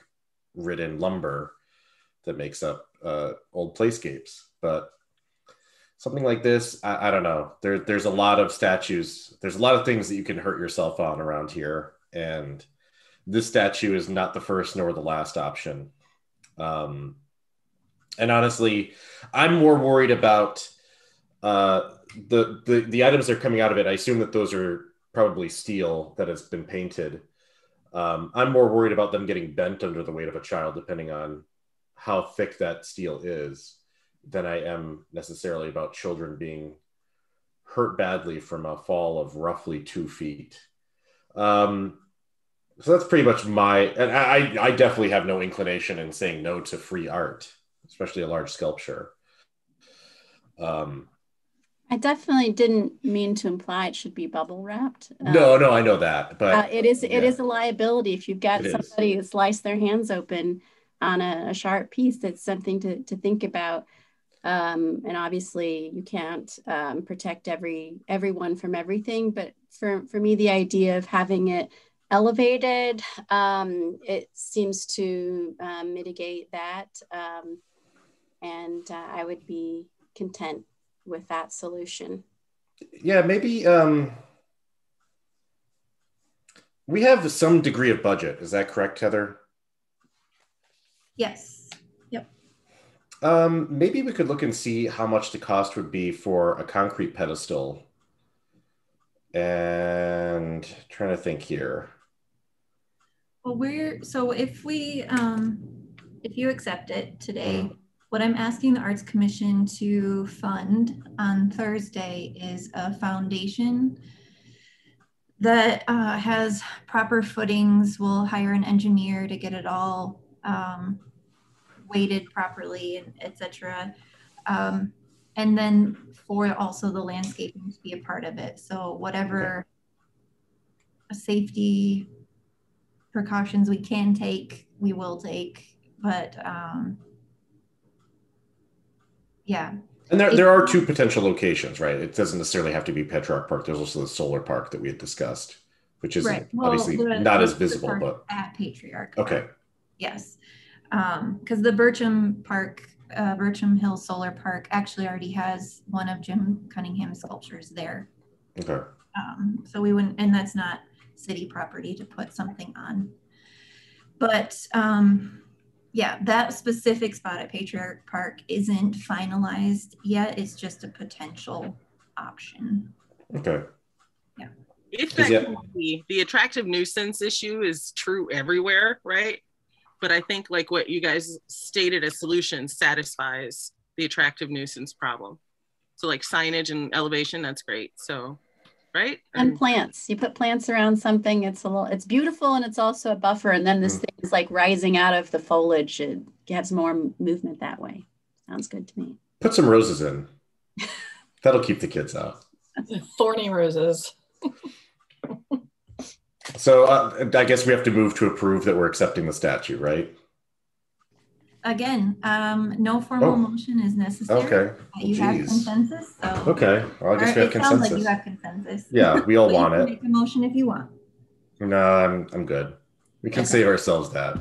ridden lumber that makes up uh, old playscapes. But something like this, I, I, don't know. There, there's a lot of statues. There's a lot of things that you can hurt yourself on around here, and this statue is not the first nor the last option. Um, and honestly, I'm more worried about uh, the, the the items that are coming out of it. I assume that those are probably steel that has been painted. Um, I'm more worried about them getting bent under the weight of a child, depending on how thick that steel is than I am necessarily about children being hurt badly from a fall of roughly two feet. Um, so that's pretty much my, and I, I definitely have no inclination in saying no to free art, especially a large sculpture. Um, I definitely didn't mean to imply it should be bubble wrapped. Um, no, no, I know that, but uh, it is it yeah. is a liability if you've got it somebody is. who sliced their hands open on a, a sharp piece that's something to, to think about um, and obviously you can't um, protect every everyone from everything but for, for me the idea of having it elevated um, it seems to um, mitigate that um, and uh, i would be content with that solution yeah maybe um, we have some degree of budget is that correct heather Yes. Yep. Um, maybe we could look and see how much the cost would be for a concrete pedestal. And trying to think here. Well, we're so if we um, if you accept it today, mm. What I'm asking the Arts Commission to fund on Thursday is a foundation that uh, has proper footings. We'll hire an engineer to get it all um, weighted properly, and etc. Um, and then for also the landscaping to be a part of it. So whatever safety precautions we can take, we will take. But um, yeah. And there, there are two potential locations, right? It doesn't necessarily have to be Patriarch Park. There's also the solar park that we had discussed, which is Right. Well, obviously the- not the as visible, but At Patriarch. okay. Yes. Because the Burcham Park, uh, Burcham Hill Solar Park actually already has one of Jim Cunningham's sculptures there. Okay. Um, so we wouldn't, and that's not city property to put something on. But um, yeah, that specific spot at Patriarch Park isn't finalized yet. It's just a potential option. Okay. Yeah. If that it- can be, the attractive nuisance issue is true everywhere, right? But I think like what you guys stated as solution satisfies the attractive nuisance problem. So like signage and elevation, that's great. So, right? And plants. You put plants around something, it's a little, it's beautiful and it's also a buffer. And then this Mm. thing is like rising out of the foliage. It has more movement that way. Sounds good to me. Put some roses in. That'll keep the kids out. Thorny roses. So uh, I guess we have to move to approve that we're accepting the statue, right? Again, um, no formal Oh. motion is necessary. Okay. Uh, You have Jeez. consensus, so. Okay. Well, I guess Or we have it sounds like consensus. you have consensus. Yeah, we all But you want can it. Make a motion if you want. No, I'm I'm good. We can save ourselves that.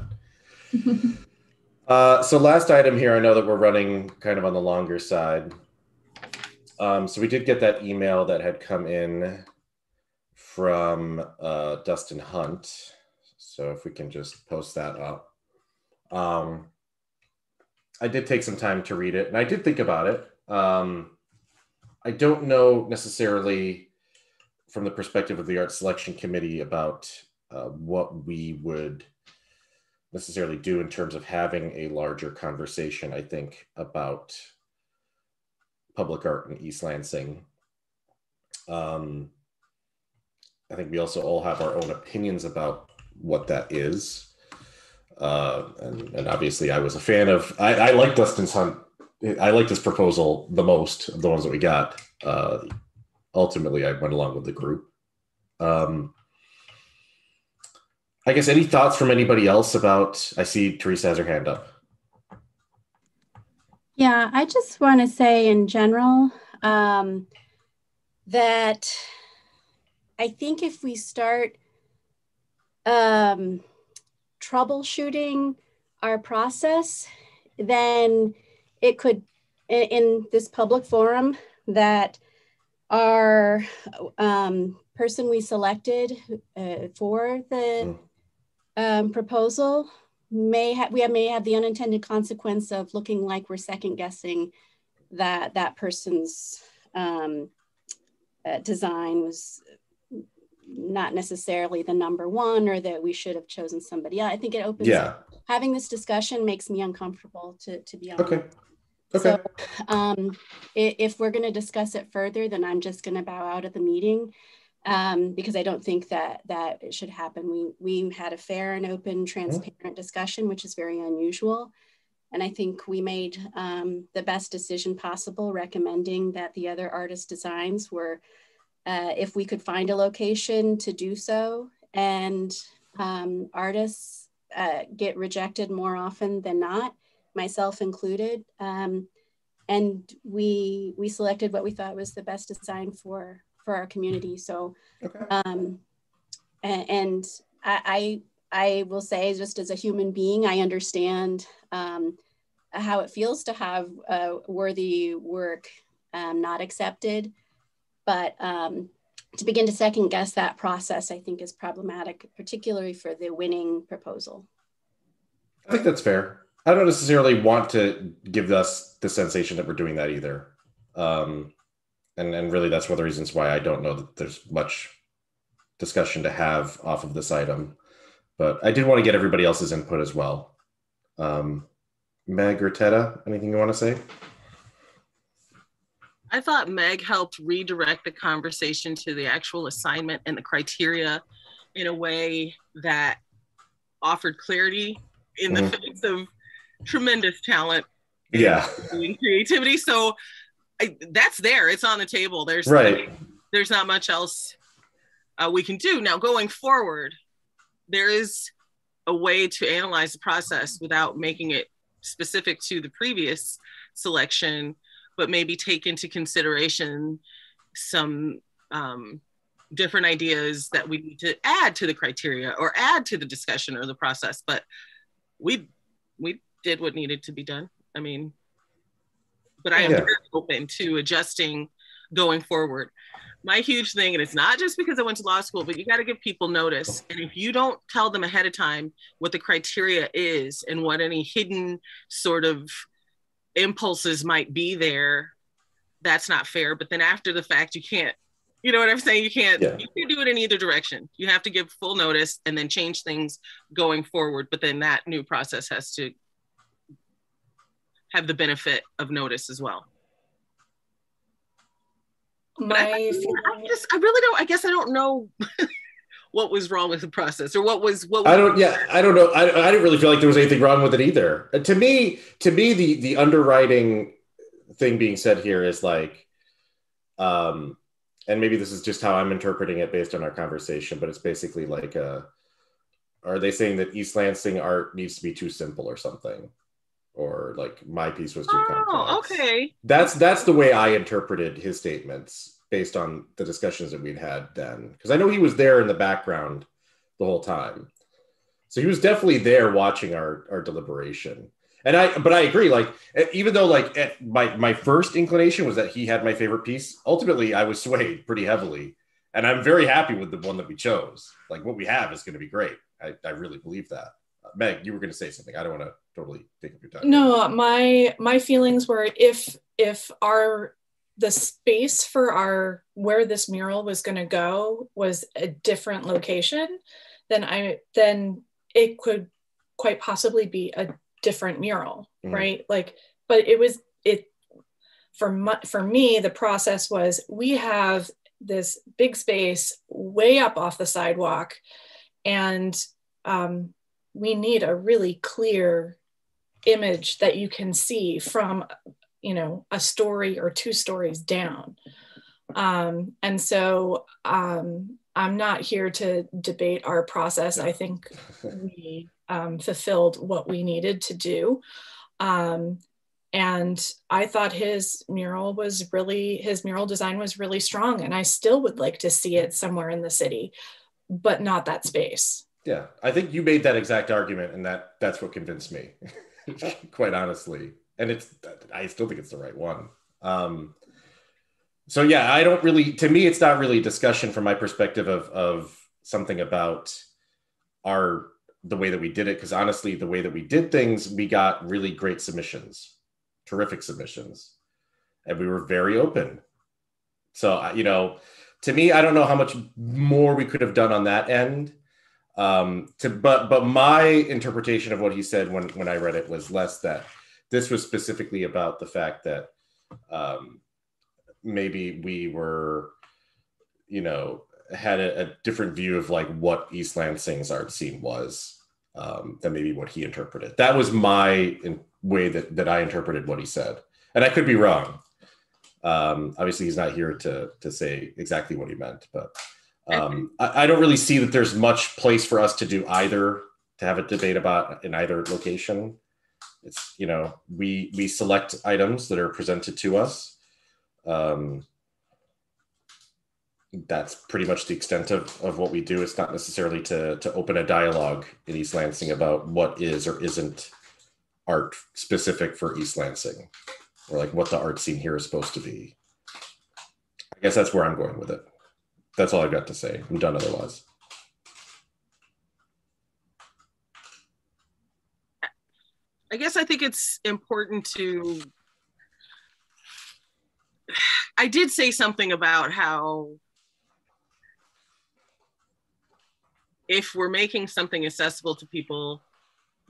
Uh, so last item here, I know that we're running kind of on the longer side. Um, so we did get that email that had come in from uh, Dustin Hunt. So if we can just post that up. Um, I did take some time to read it, and I did think about it. Um, I don't know necessarily from the perspective of the art selection committee about uh, what we would necessarily do in terms of having a larger conversation, I think, about public art in East Lansing. Um, I think we also all have our own opinions about what that is. Uh, and, and obviously, I was a fan of, I, I like Dustin's Hunt. I like this proposal the most of the ones that we got. Uh, ultimately, I went along with the group. Um, I guess any thoughts from anybody else about? I see Teresa has her hand up. Yeah, I just want to say in general um, that I think if we start um, troubleshooting our process, then it could, in, in this public forum, that our um, person we selected uh, for the um, proposal may have we may have the unintended consequence of looking like we're second guessing that that person's um, uh, design was not necessarily the number one or that we should have chosen somebody else. I think it opens Yeah. having this discussion makes me uncomfortable to, to be honest. Okay. Okay. So um, if we're going to discuss it further, then I'm just going to bow out of the meeting um, because I don't think that that it should happen. We we had a fair and open, transparent discussion, which is very unusual. And I think we made um, the best decision possible, recommending that the other artist designs were, uh, if we could find a location to do so, and um, artists uh, get rejected more often than not, myself included. Um, and we we selected what we thought was the best design for for our community. So, um, and, and I, I I will say, just as a human being, I understand um, how it feels to have uh, worthy work um, not accepted, but um, to begin to second guess that process, I think is problematic, particularly for the winning proposal. I think that's fair. I don't necessarily want to give us the sensation that we're doing that either. Um, and, and really, that's one of the reasons why I don't know that there's much discussion to have off of this item. But I did want to get everybody else's input as well. Um, Meg or Teta, anything you want to say? I thought Meg helped redirect the conversation to the actual assignment and the criteria in a way that offered clarity in the Mhm. face of tremendous talent Yeah. and creativity. So I, that's there. It's on the table. There's Right. there's not much else uh, we can do. Now, going forward, there is a way to analyze the process without making it specific to the previous selection, but maybe take into consideration some um, different ideas that we need to add to the criteria or add to the discussion or the process. But we we did what needed to be done. I mean, but I am Yeah. very open to adjusting going forward. My huge thing, and it's not just because I went to law school, but you got to give people notice. And if you don't tell them ahead of time what the criteria is and what any hidden sort of impulses might be there, that's not fair. But then after the fact, you can't, you know what I'm saying? You can't, Yeah. you can do it in either direction. You have to give full notice and then change things going forward. But then that new process has to have the benefit of notice as well. But I, My I just, I really don't, I guess I don't know what was wrong with the process or what was, what was I don't. Yeah, I don't know. I, I didn't really feel like there was anything wrong with it either. Uh, to me, to me, the the underwriting thing being said here is like, um, and maybe this is just how I'm interpreting it based on our conversation, but it's basically like, uh, are they saying that East Lansing art needs to be too simple or something, or like my piece was too complex? Oh, okay. That's that's the way I interpreted his statements based on the discussions that we'd had then. Because I know he was there in the background the whole time. So he was definitely there watching our our deliberation. And I but I agree, like even though like my my first inclination was that he had my favorite piece, ultimately I was swayed pretty heavily. And I'm very happy with the one that we chose. Like what we have is going to be great. I, I really believe that. Uh, Meg, you were going to say something. I don't want to totally take up your time. No, my my feelings were if if our the space for our where this mural was going to go was a different location, then I then it could quite possibly be a different mural, Mhm. right? Like, but it was it for my, for me the process was we have this big space way up off the sidewalk and um, we need a really clear image that you can see from you know a story or two stories down. Um, and so um, i'm not here to debate our process. I think we um, fulfilled what we needed to do. Um, and i thought his mural was really his mural design was really strong and i still would like to see it somewhere in the city but not that space. Yeah, I think you made that exact argument, and that that's what convinced me, quite honestly. And it's I still think it's the right one. Um, so yeah, I don't really. To me, it's not really a discussion from my perspective of of something about our the way that we did it. Because honestly, the way that we did things, we got really great submissions, terrific submissions, and we were very open. So you know, to me, I don't know how much more we could have done on that end um to but but my interpretation of what he said when when i read it was less that this was specifically about the fact that um maybe we were you know had a, a different view of like what east lansing's art scene was um than maybe what he interpreted. That was my in, way that that i interpreted what he said. And i could be wrong. Um obviously he's not here to to say exactly what he meant but um, I, I don't really see that there's much place for us to do either to have a debate about in either location. It's you know we we select items that are presented to us. Um, that's pretty much the extent of, of what we do. It's not necessarily to to open a dialogue in East Lansing about what is or isn't art specific for East Lansing, or like what the art scene here is supposed to be. I guess that's where I'm going with it. That's all I've got to say. I'm done otherwise. I guess I think it's important to. I did say something about how if we're making something accessible to people,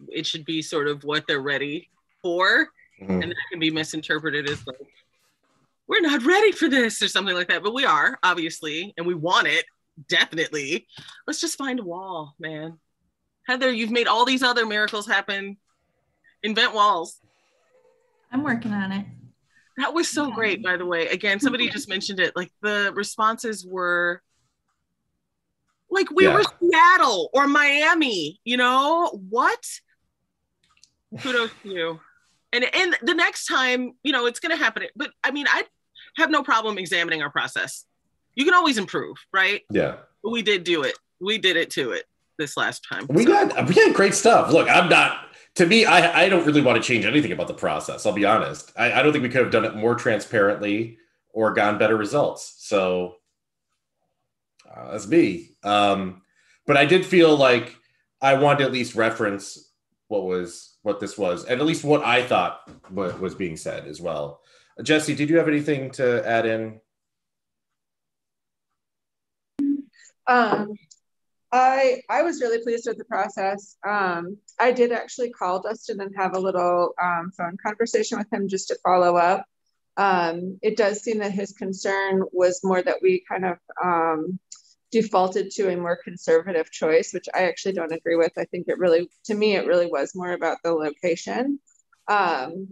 it should be sort of what they're ready for. Mhm. And that can be misinterpreted as like, we're not ready for this or something like that. But we are, obviously, and we want it, definitely. Let's just find a wall, man. Heather, you've made all these other miracles happen. Invent walls. I'm working on it. That was so great, by the way. Again, somebody just mentioned it. Like the responses were Like we Yeah. were Seattle or Miami, you know? What? Kudos to you. And and the next time, you know, it's gonna happen. But I mean, I have no problem examining our process. You can always improve, right? Yeah. But we did do it. We did it to it this last time. We got we got great stuff. Look, I'm not to me, I, I don't really want to change anything about the process. I'll be honest. I, I don't think we could have done it more transparently or gotten better results. So uh, that's me. Um, but I did feel like I wanted to at least reference what was what this was, and at least what I thought what was being said as well. Jesse, did you have anything to add in? Um, I I was really pleased with the process. Um, I did actually call Dustin and have a little um, phone conversation with him just to follow up. Um, it does seem that his concern was more that we kind of um, defaulted to a more conservative choice, which I actually don't agree with. I think it really, to me, it really was more about the location. Um,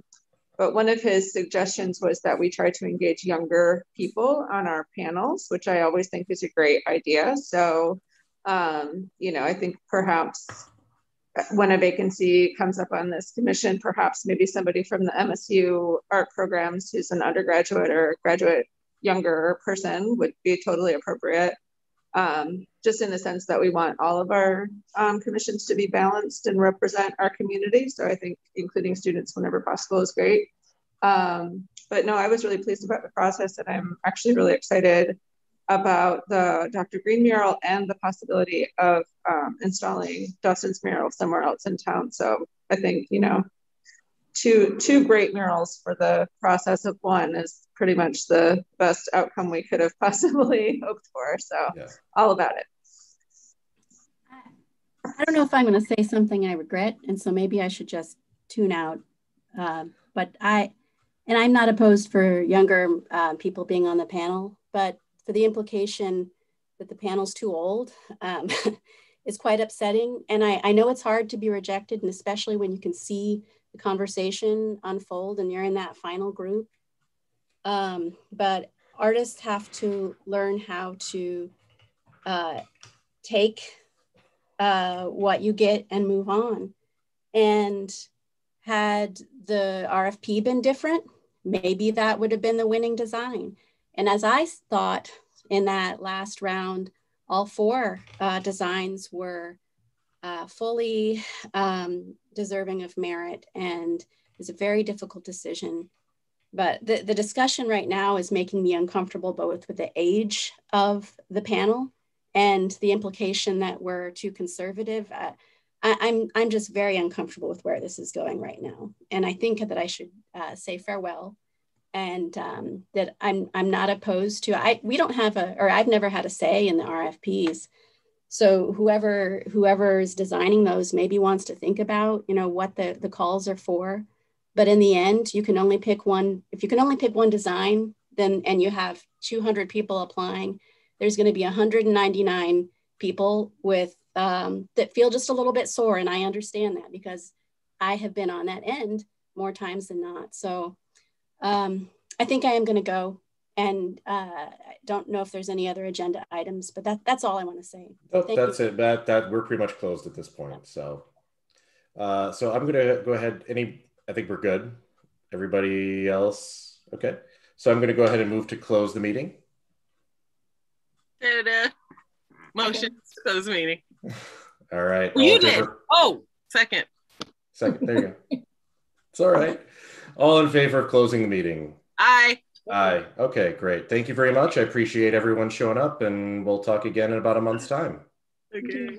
but one of his suggestions was that we try to engage younger people on our panels, which I always think is a great idea. So, um, you know, I think perhaps when a vacancy comes up on this commission, perhaps maybe somebody from the MSU art programs who's an undergraduate or graduate younger person would be totally appropriate. Um, just in the sense that we want all of our um, commissions to be balanced and represent our community. So I think including students whenever possible is great. Um, but no, I was really pleased about the process and I'm actually really excited about the Dr. Green mural and the possibility of um, installing Dustin's mural somewhere else in town. So I think, you know, two, two great murals for the process of one is pretty much the best outcome we could have possibly hoped for. So all about it. I don't know if I'm going to say something I regret, and so maybe I should just tune out. Uh, but I, and I'm not opposed for younger uh, people being on the panel, but for the implication that the panel's too old um, is quite upsetting. And I, I know it's hard to be rejected, and especially when you can see the conversation unfold and you're in that final group. Um, but artists have to learn how to uh, take uh, what you get and move on. And had the RFP been different, maybe that would have been the winning design. And as I thought in that last round, all four uh, designs were uh, fully um, deserving of merit and was a very difficult decision. But the, the discussion right now is making me uncomfortable both with the age of the panel and the implication that we're too conservative. Uh, I, I'm, I'm just very uncomfortable with where this is going right now. And I think that I should uh, say farewell and um, that I'm, I'm not opposed to, I, we don't have a, or I've never had a say in the RFPs. So whoever, whoever is designing those maybe wants to think about, you know, what the, the calls are for. But in the end, you can only pick one, if you can only pick one design, then, and you have 200 people applying, there's going to be 199 people with um, that feel just a little bit sore, and I understand that because I have been on that end more times than not. So um, I think I am going to go, and uh, I don't know if there's any other agenda items, but that that's all I want to say. Oh, Thank that's you. it. That that we're pretty much closed at this point. So, uh, so I'm gonna go ahead. Any, I think we're good. Everybody else, okay. So I'm gonna go ahead and move to close the meeting. Da-da. Motion to close the meeting. All right. Well, all you did. favor- Oh, second. Second. There you go. It's all right. All in favor of closing the meeting? Aye. Aye. Okay, great. Thank you very much. I appreciate everyone showing up, and we'll talk again in about a month's time. Okay.